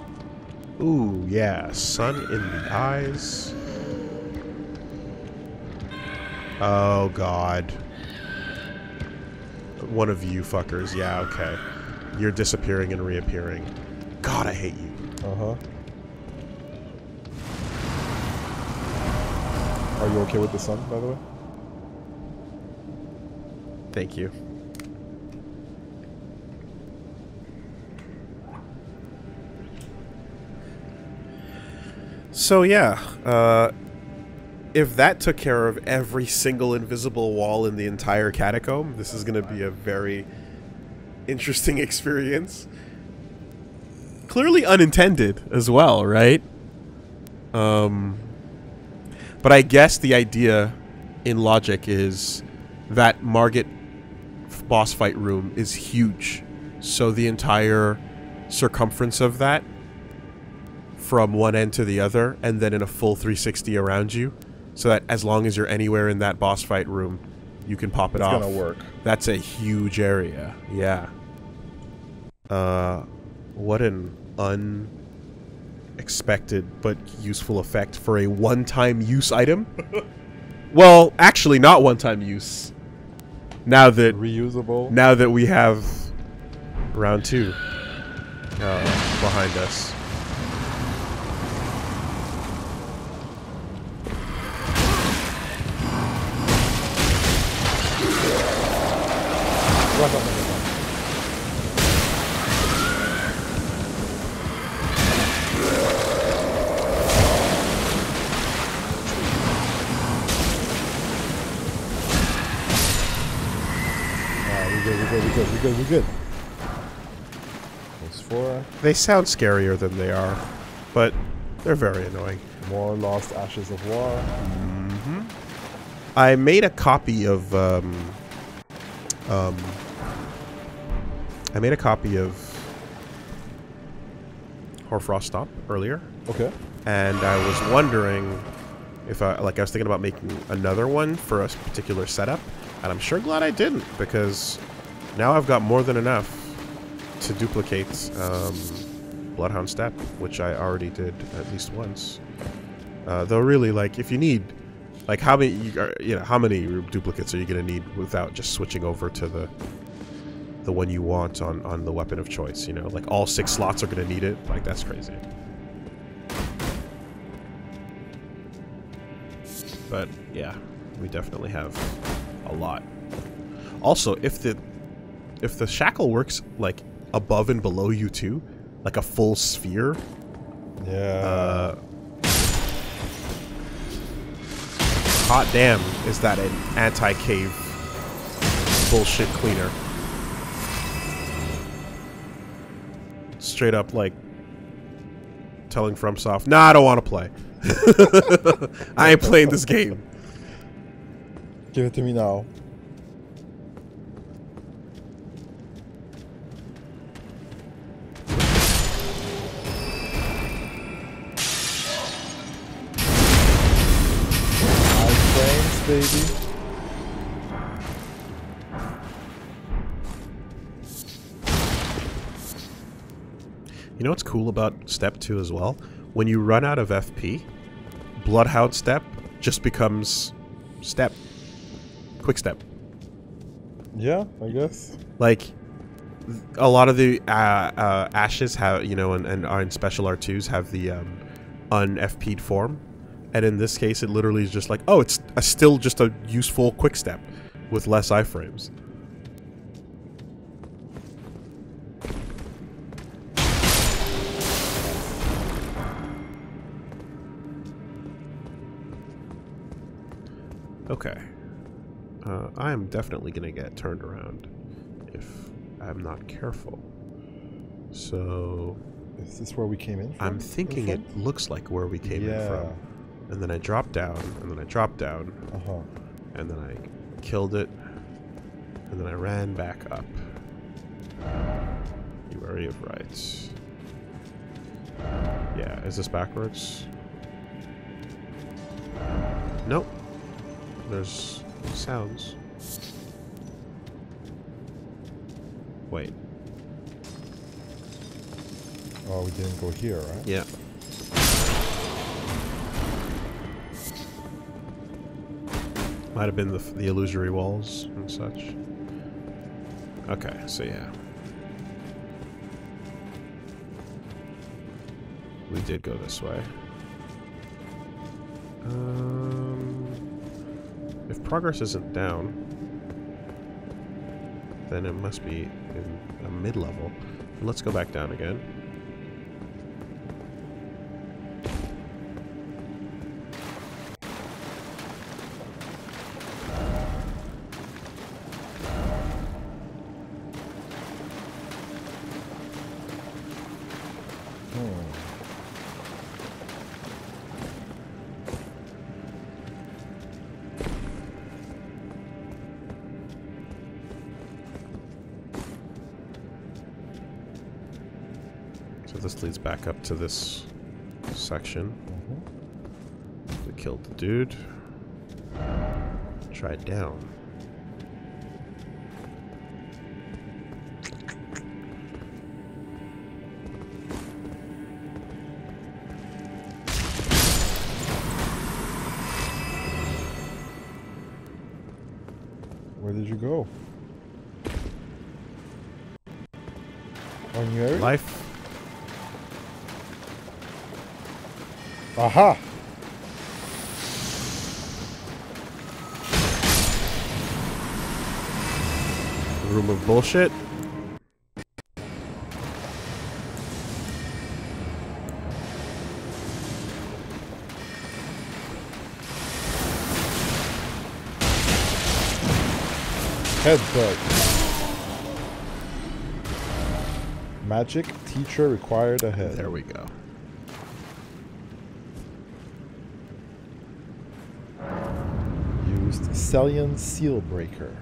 Ooh, yeah. Sun in the eyes. Oh, God. One of you fuckers. Yeah, okay. You're disappearing and reappearing. God, I hate you. Uh huh. Are you okay with the sun, by the way? Thank you. So yeah, uh, if that took care of every single invisible wall in the entire catacomb, this is going to be a very interesting experience. Clearly unintended as well, right? Um, but I guess the idea in logic is that Margit boss fight room is huge. So the entire circumference of that from one end to the other and then in a full 360 around you so that as long as you're anywhere in that boss fight room you can pop it It's off. gonna work. That's a huge area. Yeah. Uh what an unexpected but useful effect for a one-time use item. well, actually not one-time use. Now that Reusable. now that we have round 2 uh, behind us. Good, we good, we good, we good, we good. There's four. They sound scarier than they are, but they're very annoying. More lost ashes of war. I made a copy of um, um, I made a copy of Hoarfrost Stomp earlier, Okay. and I was wondering if I like I was thinking about making another one for a particular setup, and I'm sure glad I didn't because now I've got more than enough to duplicate um, Bloodhound Step, which I already did at least once. Uh, though really, like if you need, like how many, you, are, you know, how many duplicates are you gonna need without just switching over to the the one you want on on the weapon of choice? You know, like all six slots are gonna need it. Like that's crazy. But yeah, we definitely have a lot. Also, if the if the shackle works like above and below you too, like a full sphere, Yeah. uh, hot damn, is that an anti-cave bullshit cleaner? Straight up like telling FromSoft, "Nah, I don't want to play. I ain't playing this game." Give it to me now. Baby. You know what's cool about Step 2 as well? When you run out of FP, Bloodhound Step just becomes Step. Quick Step. Yeah, I guess. Like, a lot of the uh, uh, Ashes have, you know, and, and are in Special R2s have the um, un-FP'd form. And in this case, it literally is just like, oh, it's a, still just a useful quick step with less iframes. Okay. Uh, I am definitely going to get turned around if I'm not careful. So... Is this where we came in from? I'm thinking it looks like where we came yeah. in from. And then I dropped down, and then I dropped down, Uh-huh. and then I killed it, and then I ran back up. You are of rights. Yeah, is this backwards? Nope. There's sounds. Wait. Oh, we didn't go here, right? Yeah. Might have been the, the illusory walls and such. Okay, so yeah. We did go this way. Um, if progress isn't down, then it must be in a mid-level. Let's go back down again. Back up to this section. We killed the dude. Tried down. Where did you go? On your? Life. Aha! Room of bullshit. Headbutt. Magic teacher required ahead. There we go. Sellian Sealbreaker.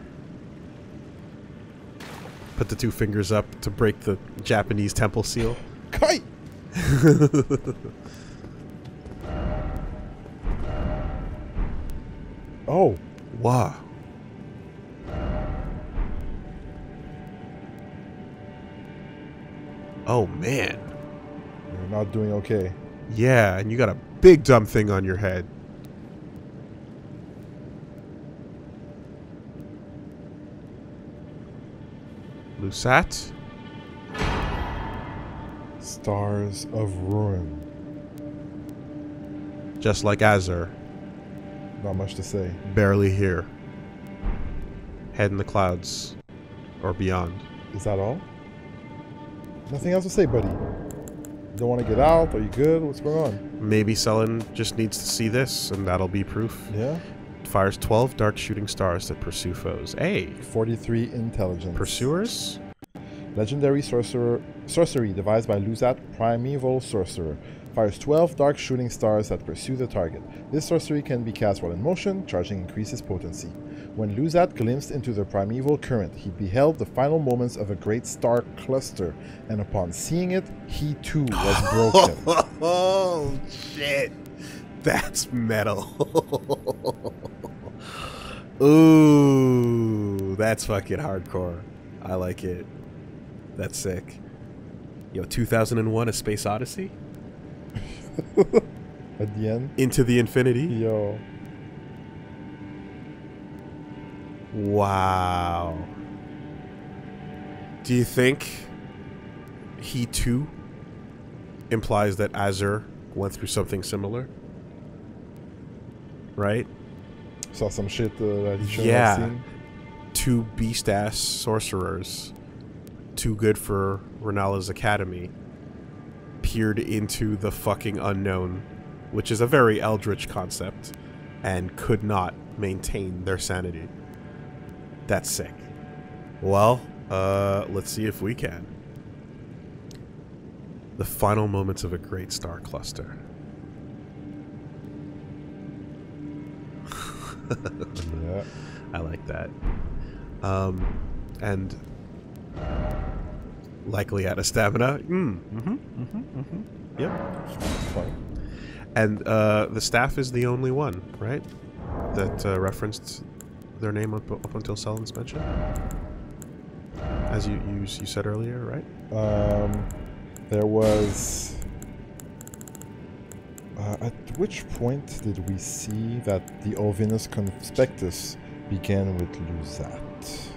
Put the two fingers up to break the Japanese temple seal. Kai! oh, Wow. Oh man. you're not doing okay. Yeah, and you got a big dumb thing on your head. Lusat? Stars of Ruin. Just like Azur, Not much to say. barely here. Head in the clouds. Or beyond. Is that all? Nothing else to say, buddy. Don't want to get out? Are you good? What's going on? Maybe Sellen just needs to see this, and that'll be proof. Yeah? Fires 12 dark shooting stars that pursue foes. Hey, 43 intelligence. pursuers? Legendary sorcerer sorcery devised by Lusat, primeval sorcerer. Fires 12 dark shooting stars that pursue the target. This sorcery can be cast while in motion, charging increases potency. When Lusat glimpsed into the primeval current, he beheld the final moments of a great star cluster, and upon seeing it, he too was broken. Oh, shit. That's metal. Ooh, that's fucking hardcore. I like it. That's sick. Yo, 2001 A Space Odyssey? At the end, Into the Infinity? yo, Wow. Do you think he too implies that Azur went through something similar? Right? Saw some shit uh, that he shouldn't Yeah. have seen. Two beast ass sorcerers, too good for Renala's academy, peered into the fucking unknown, which is a very eldritch concept. and could not maintain their sanity. That's sick. Well, uh, let's see if we can. The final moments of a great star cluster. Yeah. I like that. Um, and likely out of stamina. Mm, mm-hmm, mm-hmm, mm-hmm. Yep. And uh, the staff is the only one, right? That uh, referenced their name up, up until Sellen's mention? As you, you, you said earlier, right? Um, there was. Uh, at which point did we see that the Olivinus Conspectus began with Lusat?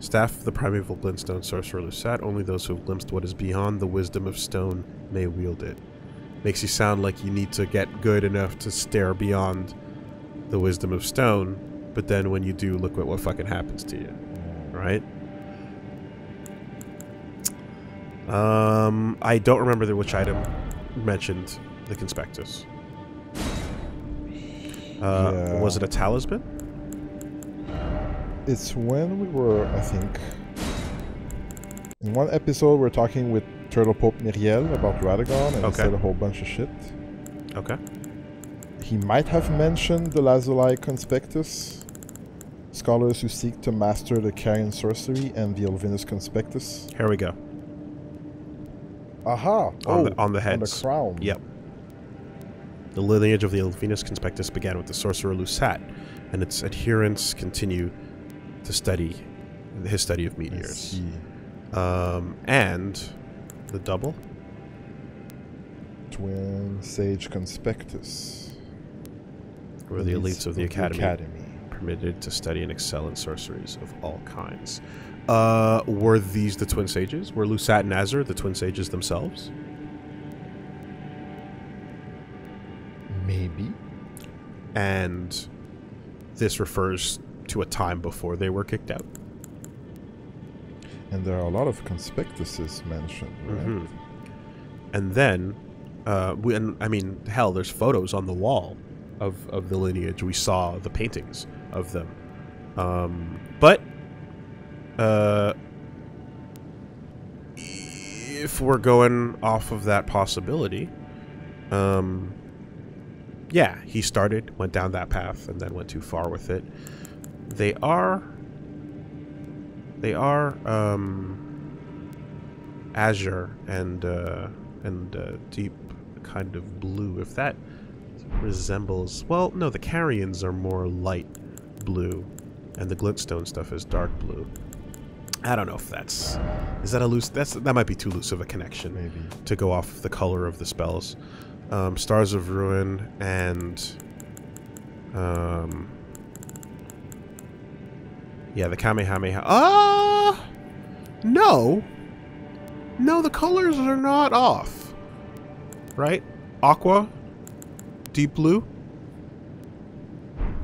Staff of the primeval glintstone sorcerer Lusat, only those who have glimpsed what is beyond the wisdom of stone may wield it. Makes you sound like you need to get good enough to stare beyond the wisdom of stone, but then when you do, look what, what fucking happens to you. Right? Um, I don't remember the, which item mentioned the conspectus. Uh, Yeah. Was it a talisman? It's when we were, I think. In one episode, we are talking with Turtle Pope Miriel about Radagon, and he said a whole bunch of shit. Okay. He might have mentioned the Lazuli Conspectus. Scholars who seek to master the Carian sorcery and the Olivinus Conspectus. Here we go. Aha! On oh, the- on the On heads. the crown. Yep. The lineage of the Olivinus Conspectus began with the sorcerer Lusat, and its adherents continue to study his study of meteors. Um, and the double? Twin Sage Conspectus. Were the elites of the academy, academy. permitted to study and excel in sorceries of all kinds. Uh, were these the twin sages? Were Lusat and Azur the twin sages themselves? Maybe. And this refers to a time before they were kicked out. And there are a lot of conspectuses mentioned, right? Mhm. And then, uh, we, and I mean, hell, there's photos on the wall of, of the lineage. We saw the paintings of them. Um, but, uh, if we're going off of that possibility, um, yeah, he started, went down that path, and then went too far with it. They are, they are, um, azure and uh, and uh, deep kind of blue. If that resembles, well, no, the Carians are more light blue, and the glintstone stuff is dark blue. I don't know if that's is that a loose. That's that might be too loose of a connection Maybe. to go off the color of the spells. Um, Stars of Ruin and um, yeah, the Kamehameha. Ah, no, no, the colors are not off. Right? Aqua, deep blue.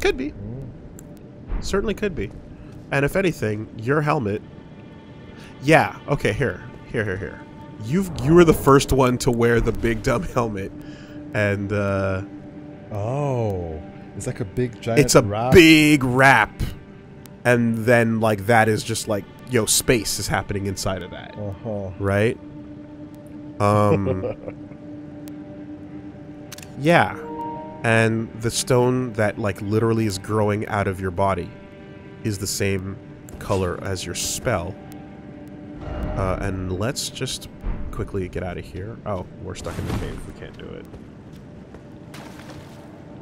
Could be. Mm. Certainly could be. And if anything, your helmet. Yeah. Okay. Here. Here. Here. Here. You've you were the first one to wear the big dumb helmet, and uh, Oh, it's like a big giant. it's a wrap. big wrap, and then like that is just like yo space is happening inside of that, Uh huh. right? Um. yeah, and the stone that like literally is growing out of your body is the same color as your spell. Uh, and let's just quickly get out of here. Oh, we're stuck in the cave. We can't do it.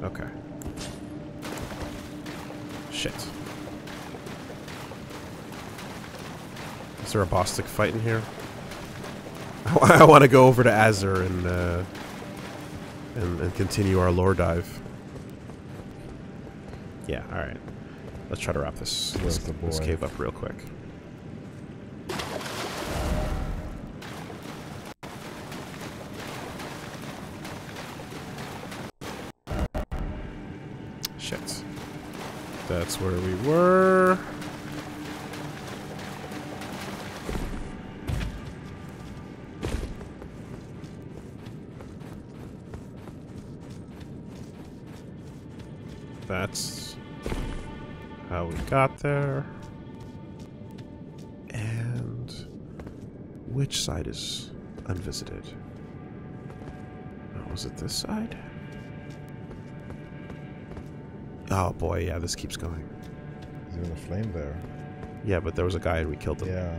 Okay. Shit. Is there a Bostic fight in here? I want to go over to Azur and, uh, and and continue our lore dive. Yeah, all right. Let's try to wrap this this, this cave up real quick. That's where we were. That's how we got there. And which side is unvisited? Was it this side? Oh boy, yeah, this keeps going. There's even a flame there. Yeah, but there was a guy and we killed him. Yeah.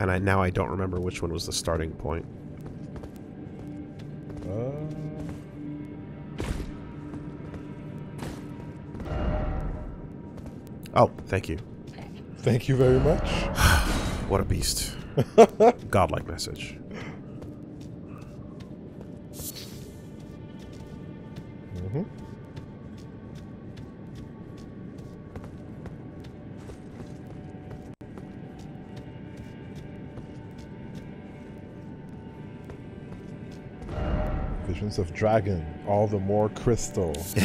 And I now I don't remember which one was the starting point. Uh, Oh, thank you. thank you very much. What a beast. Godlike message. Hmm Visions of dragon, all the more crystal.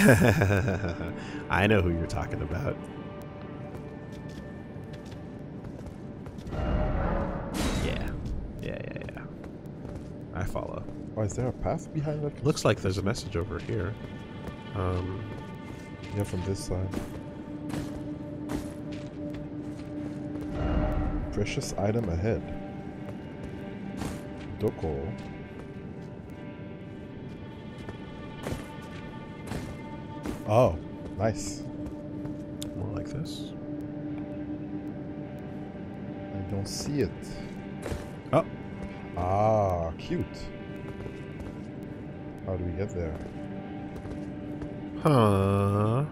I know who you're talking about. Yeah. Yeah, yeah, yeah. I follow. Oh, is there a path behind that? Looks like there's a message over here. Um, Yeah, from this side. Precious item ahead. Doko. Oh, nice. more like this. I don't see it. Oh, Ah, cute. How do we get there? Huh.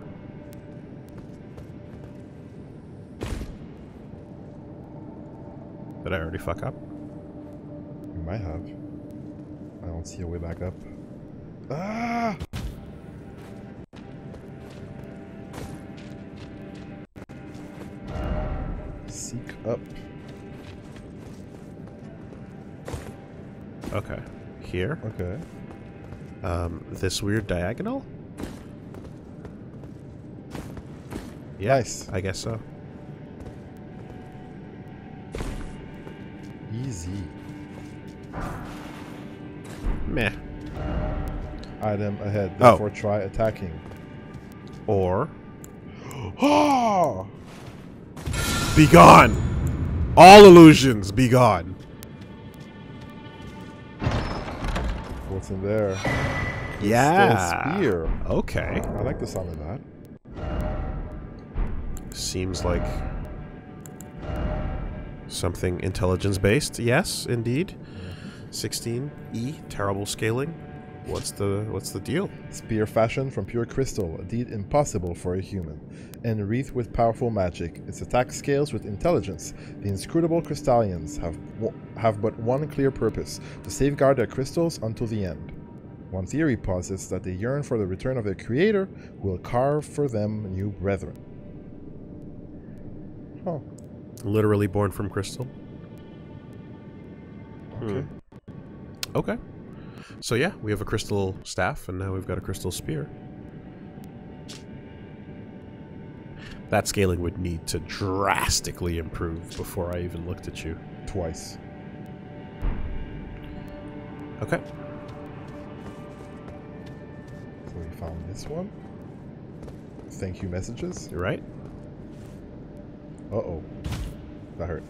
Did I already fuck up? We might have. I don't see a way back up. Ah! Seek up. Okay. Here? Okay. Um, this weird diagonal? Yeah, Nice. I guess so. Easy. Meh. Item ahead. Oh. Try attacking. Or Oh! be gone. All illusions be gone. What's in there? Yeah. Spear. Okay. I like the sound of that. Seems like something intelligence based. Yes, indeed. 16E terrible scaling. What's the what's the deal? Spear fashioned from pure crystal, a deed impossible for a human. And wreathed with powerful magic, its attack scales with intelligence. The inscrutable crystallians have, have but one clear purpose to safeguard their crystals until the end. One theory posits that they yearn for the return of their creator, who will carve for them new brethren. Literally born from crystal. Okay. Okay. So yeah, we have a crystal staff, and now we've got a crystal spear. That scaling would need to drastically improve before I even looked at you. Twice. Okay. So we found this one. Thank you messages. You're right. Uh oh. That hurt.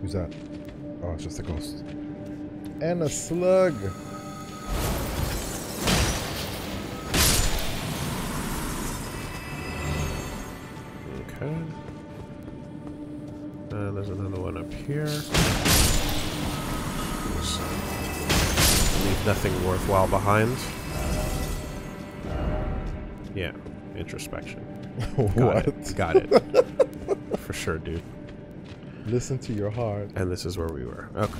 Who's that? Oh, it's just a ghost. And a slug! Okay. And there's another one up here. Leave nothing worthwhile behind. Yeah, introspection. Got what? it. Got it. For sure, dude. Listen to your heart. And this is where we were. Okay.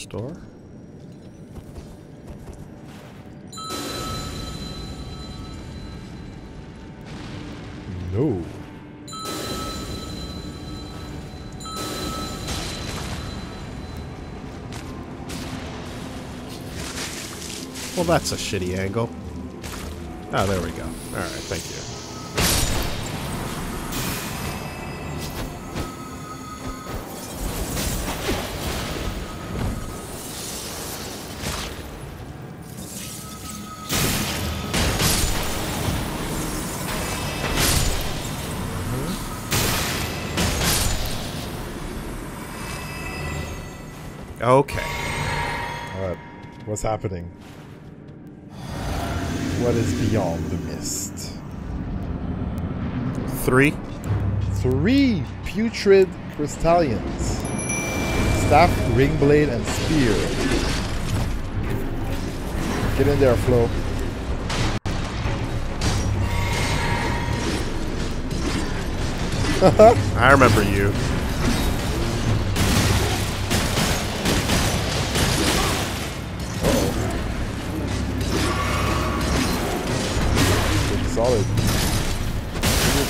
last door? No. Well, that's a shitty angle. Oh, there we go. Alright, thank you. What's happening? What is beyond the mist? Three. Three putrid crystallians. Staff, ring blade, and spear. Get in there, Flo. I remember you.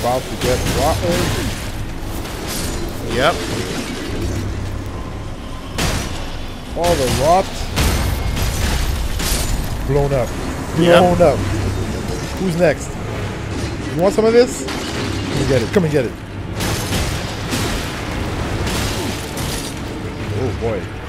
About to get rotten. Yep. All the rot. Blown up. Yep. Blown up. Who's next? You want some of this? Come and get it. Come and get it. Oh boy.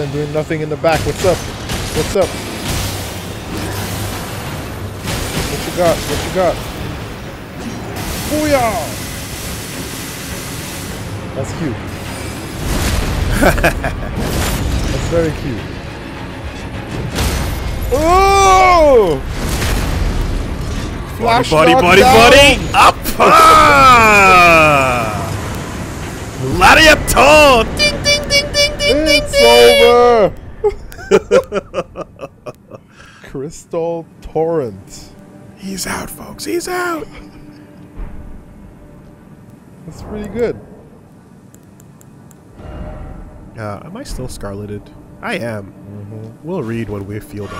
Been doing nothing in the back. What's up? What's up? What you got? What you got? Booyah! That's cute. That's very cute. Oh! Flash knock buddy, down. buddy! Up! Ah! It's over! Crystal Torrent. He's out, folks. He's out. That's pretty good. Uh, am I still scarleted? I am. We'll read when we feel better.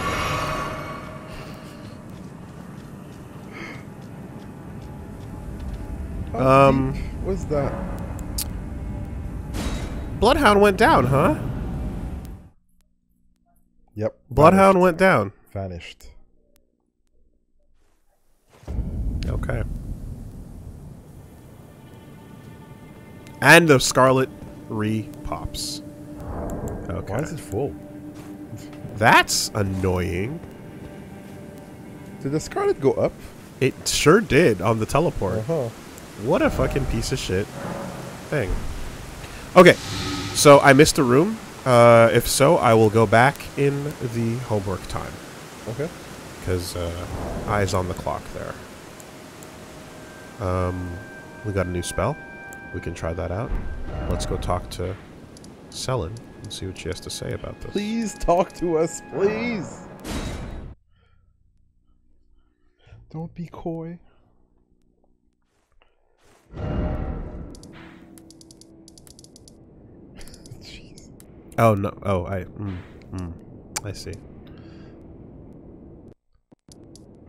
How Um, was that? Bloodhound went down, huh? Yep. Bloodhound vanished. went down. Vanished. Okay. And the scarlet re-pops. Okay. Why is it full? That's annoying. Did the Scarlet go up? It sure did on the teleport. Uh-huh. What a fucking piece of shit thing. Okay, so I missed a room. Uh, if so, I will go back in the homework time Okay. because uh, eyes on the clock there. Um, we got a new spell. We can try that out. Let's go talk to Sellen and see what she has to say about this. Please talk to us, please. Don't be coy. Oh no! Oh, I. Mm, mm, I see.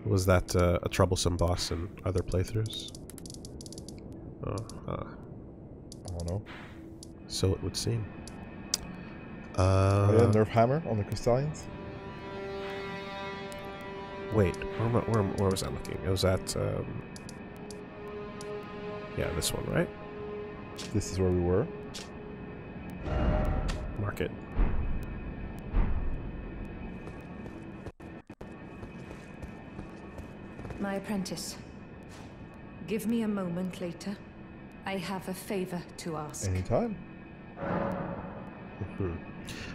Was that uh, a troublesome boss in other playthroughs? Oh, uh, I don't know. so it would seem. Oh, Uh, yeah, Nerf Hammer on the Crystallians? wait, where, I- where, where was I looking? It was at. Um, yeah, this one, right? This is where we were. Market. My apprentice. Give me a moment later. I have a favor to ask. Anytime.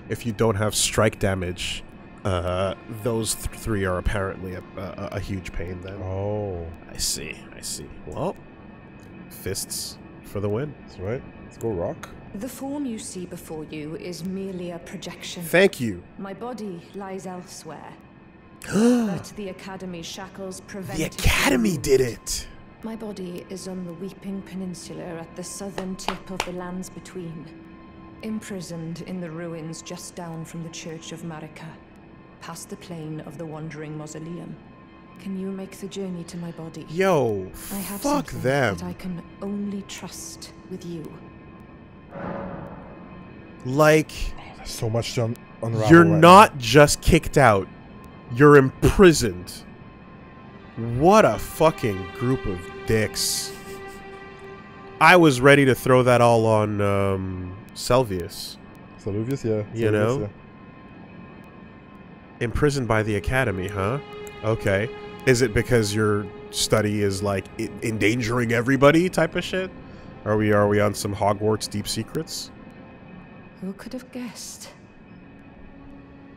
If you don't have strike damage, uh, those th- three are apparently a, a, a huge pain. Then. Oh, I see. I see. Well, fists for the win. that's right. Let's go rock. The form you see before you is merely a projection. Thank you. My body lies elsewhere. but the Academy's shackles prevent The Academy did it. My body is on the Weeping Peninsula at the southern tip of the lands between. Imprisoned in the ruins just down from the Church of Marika, past the plain of the Wandering Mausoleum. Can you make the journey to my body? Yo, I have fuck them. that I can only trust with you. Like, There's so much to un- unravel. you're right now. not just kicked out, you're imprisoned. What a fucking group of dicks. I was ready to throw that all on um, Selvius. Saluvius, yeah. You know? yeah. Imprisoned by the Academy, huh? Okay. Is it because your study is like endangering everybody type of shit? Are we are we on some Hogwarts deep secrets? Who could have guessed?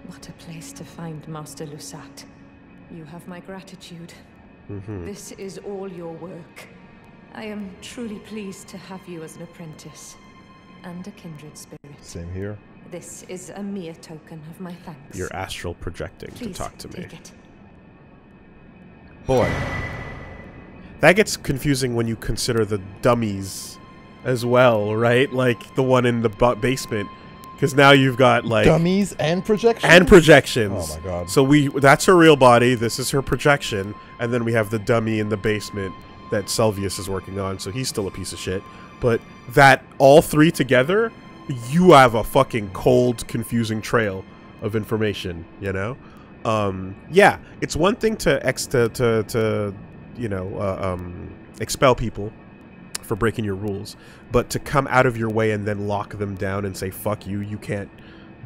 What a place to find Master Lusat. You have my gratitude. Mm-hmm. This is all your work. I am truly pleased to have you as an apprentice and a kindred spirit. Same here. This is a mere token of my thanks. You're astral projecting Please to talk to me. it. Boy. That gets confusing when you consider the dummies as well, right? Like the one in the basement. Because now you've got like Dummies and projections. and projections. Oh my god. So we that's her real body. This is her projection, and then we have the dummy in the basement that Selvius is working on. So he's still a piece of shit. But that all three together, you have a fucking cold, confusing trail of information. You know, um, yeah, it's one thing to ex to to, to you know uh, um, expel people for breaking your rules, but to come out of your way and then lock them down and say "fuck you," you can't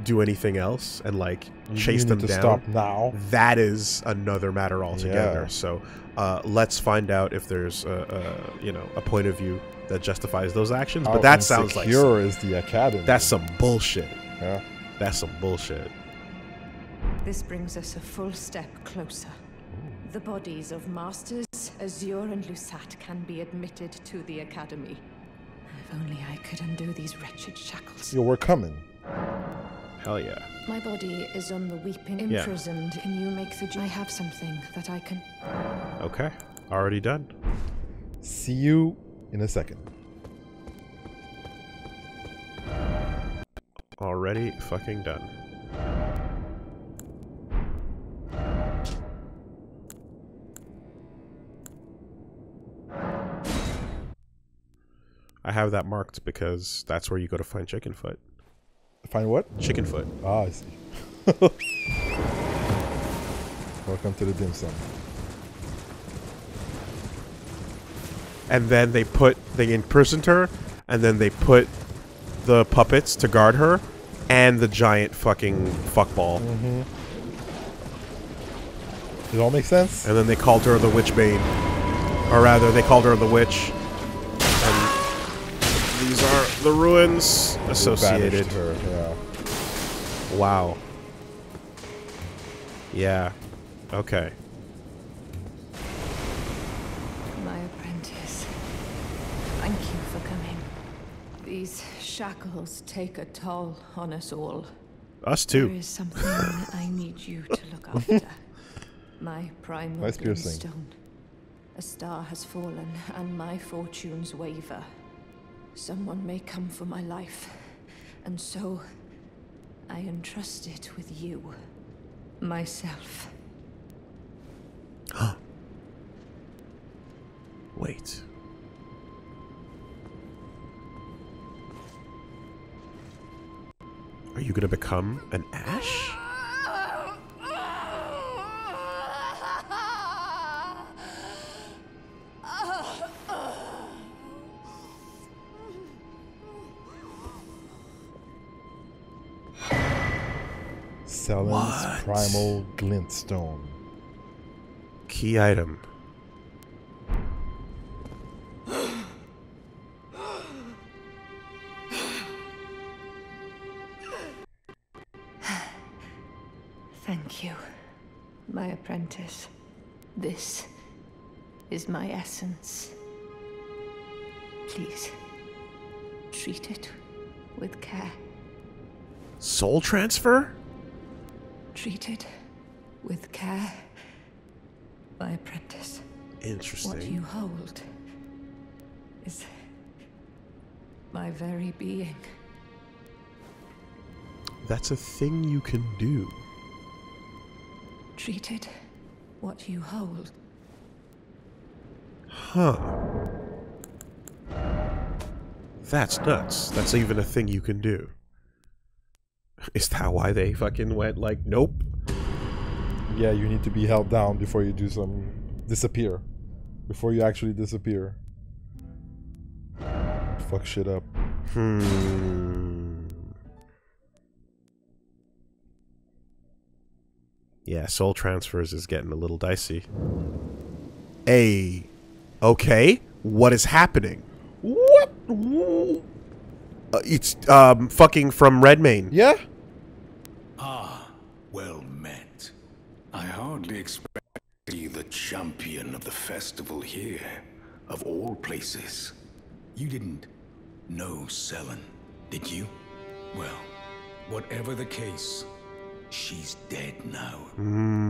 do anything else and like You chase need them to down stop now. that is another matter altogether. Yeah. So uh, let's find out if there's a, a you know a point of view that justifies those actions. How But that sounds like insecure some, is the academy. that's some bullshit. yeah. That's some bullshit. This brings us a full step closer. The bodies of Masters, Azur, and Lusat can be admitted to the Academy. If only I could undo these wretched shackles. Yo, we're coming. Hell yeah. My body is on the weeping, Yeah. imprisoned. Can you make the? I have something that I can. Okay. Already done. See you in a second. Already fucking done. I have that marked because that's where you go to find chicken foot. Find what? Chicken foot. Ah, I see. Welcome to the dim sum. and then they put they imprisoned her and then they put the puppets to guard her and the giant fucking fuckball It all makes sense? and then they called her the witch bane or rather they called her the witch these are the ruins associated banished her, yeah. wow yeah okay My apprentice. Thank you for coming. These shackles take a toll on us all. us too is something I need you to look after. My primal Glintstone. A star has fallen, and my fortunes waver. Someone may come for my life, and so I entrust it with you. Myself. wait are you gonna become an ash Primal Glintstone. Key item. Thank you, my apprentice. This is my essence. Please, treat it with care. Soul transfer? Treat it with care, my apprentice. Interesting. What you hold is my very being. That's a thing you can do. Treated what you hold. Huh. That's nuts. That's even a thing you can do. Is that why they fucking went like, nope? Yeah, you need to be held down before you do some disappear. Before you actually disappear. Fuck shit up. Hmm. Yeah, soul transfers is getting a little dicey. Hey, okay, what is happening? What? Uh, it's um fucking from Redmane. Yeah? Ah, well met. I hardly expected to see the champion of the festival here, of all places. You didn't know Sellen, did you? Well, whatever the case, she's dead now.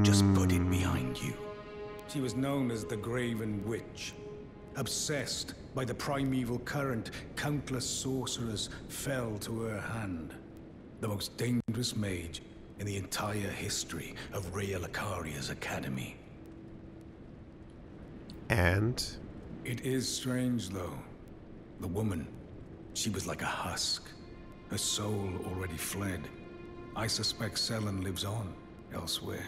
Just put it behind you. She was known as the Graven Witch. Obsessed by the primeval current, countless sorcerers fell to her hand. The most dangerous mage in the entire history of Raya Lucaria's academy. And It is strange, though. The woman, she was like a husk. Her soul already fled. I suspect Sellen lives on elsewhere.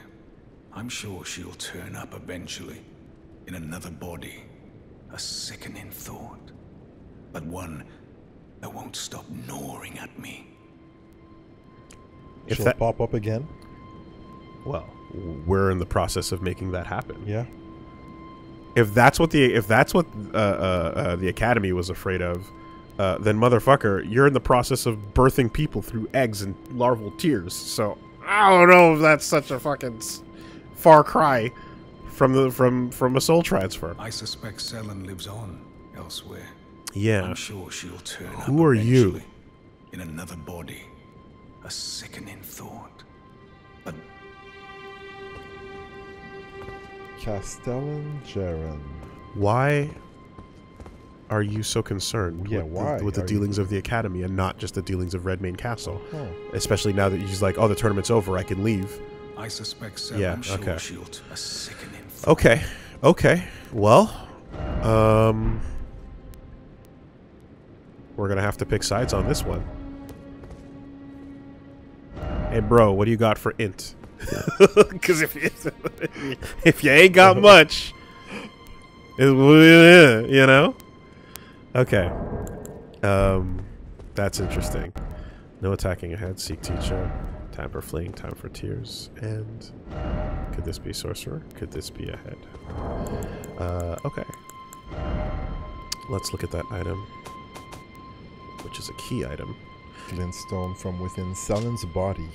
I'm sure she'll turn up eventually, in another body. A sickening thought, but one that won't stop gnawing at me. If She'll that pop up again? well, we're in the process of making that happen. Yeah. If that's what the if that's what uh, uh, uh, the academy was afraid of, uh, then motherfucker, you're in the process of birthing people through eggs and larval tears. So I don't know if that's such a fucking s- far cry from the from from a soul transfer. I suspect Sellen lives on elsewhere. Yeah. I'm sure she'll turn up. Who are you? eventually, In another body. A sickening thought. But Castellan Jerren. Why are you so concerned Yeah, with, the- why with the are you- dealings of the academy and not just the dealings of Redmane Castle? Huh. Especially now that he's like, oh, the tournament's over, I can leave. I suspect Sellen Yeah, okay. she'll t- a sickening thought. Okay, okay. Well, um, we're gonna have to pick sides on this one. Hey, bro, what do you got for int? Because if you, if you ain't got much, it, you know. Okay. Um, that's interesting. No attacking ahead. Seek teacher. Time for fleeing. Time for tears. And could this be sorcerer? Could this be a head? Uh, okay. Let's look at that item, which is a key item. Glintstone from within Sellen's body.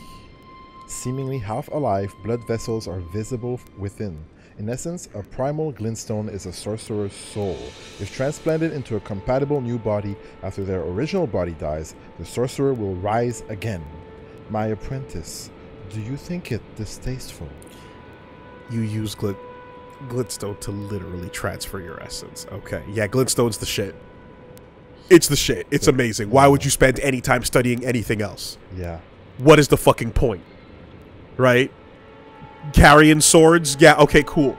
Seemingly half alive, blood vessels are visible within. In essence, a primal glintstone is a sorcerer's soul. If transplanted into a compatible new body after their original body dies, the sorcerer will rise again. My apprentice, do you think it distasteful? You use glit glintstone to literally transfer your essence. Okay, yeah, glintstone's the shit. It's the shit. It's amazing. Why would you spend any time studying anything else? Yeah. What is the fucking point? Right? Carrying swords? Yeah, okay, cool.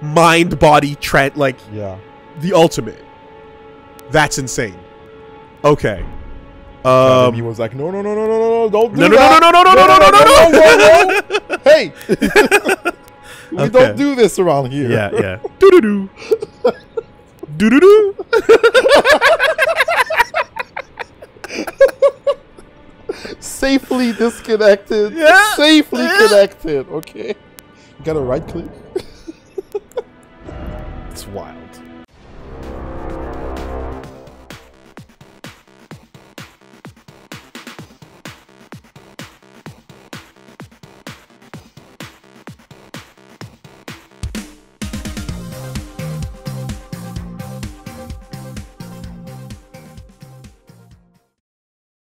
Mind body tran like Yeah. the ultimate. That's insane. Okay. Um, Um he was like, no, no, no, no, no, no, no, don't do No, no, no, that. no, no, no, no, no, no, no, no, whoa, whoa. Hey, we Okay. don't do this around here. Yeah, yeah. Doo doo doo. Doo doo doo. Safely disconnected. Yeah. Safely Yeah. connected. Okay. You got to right click. It's wild.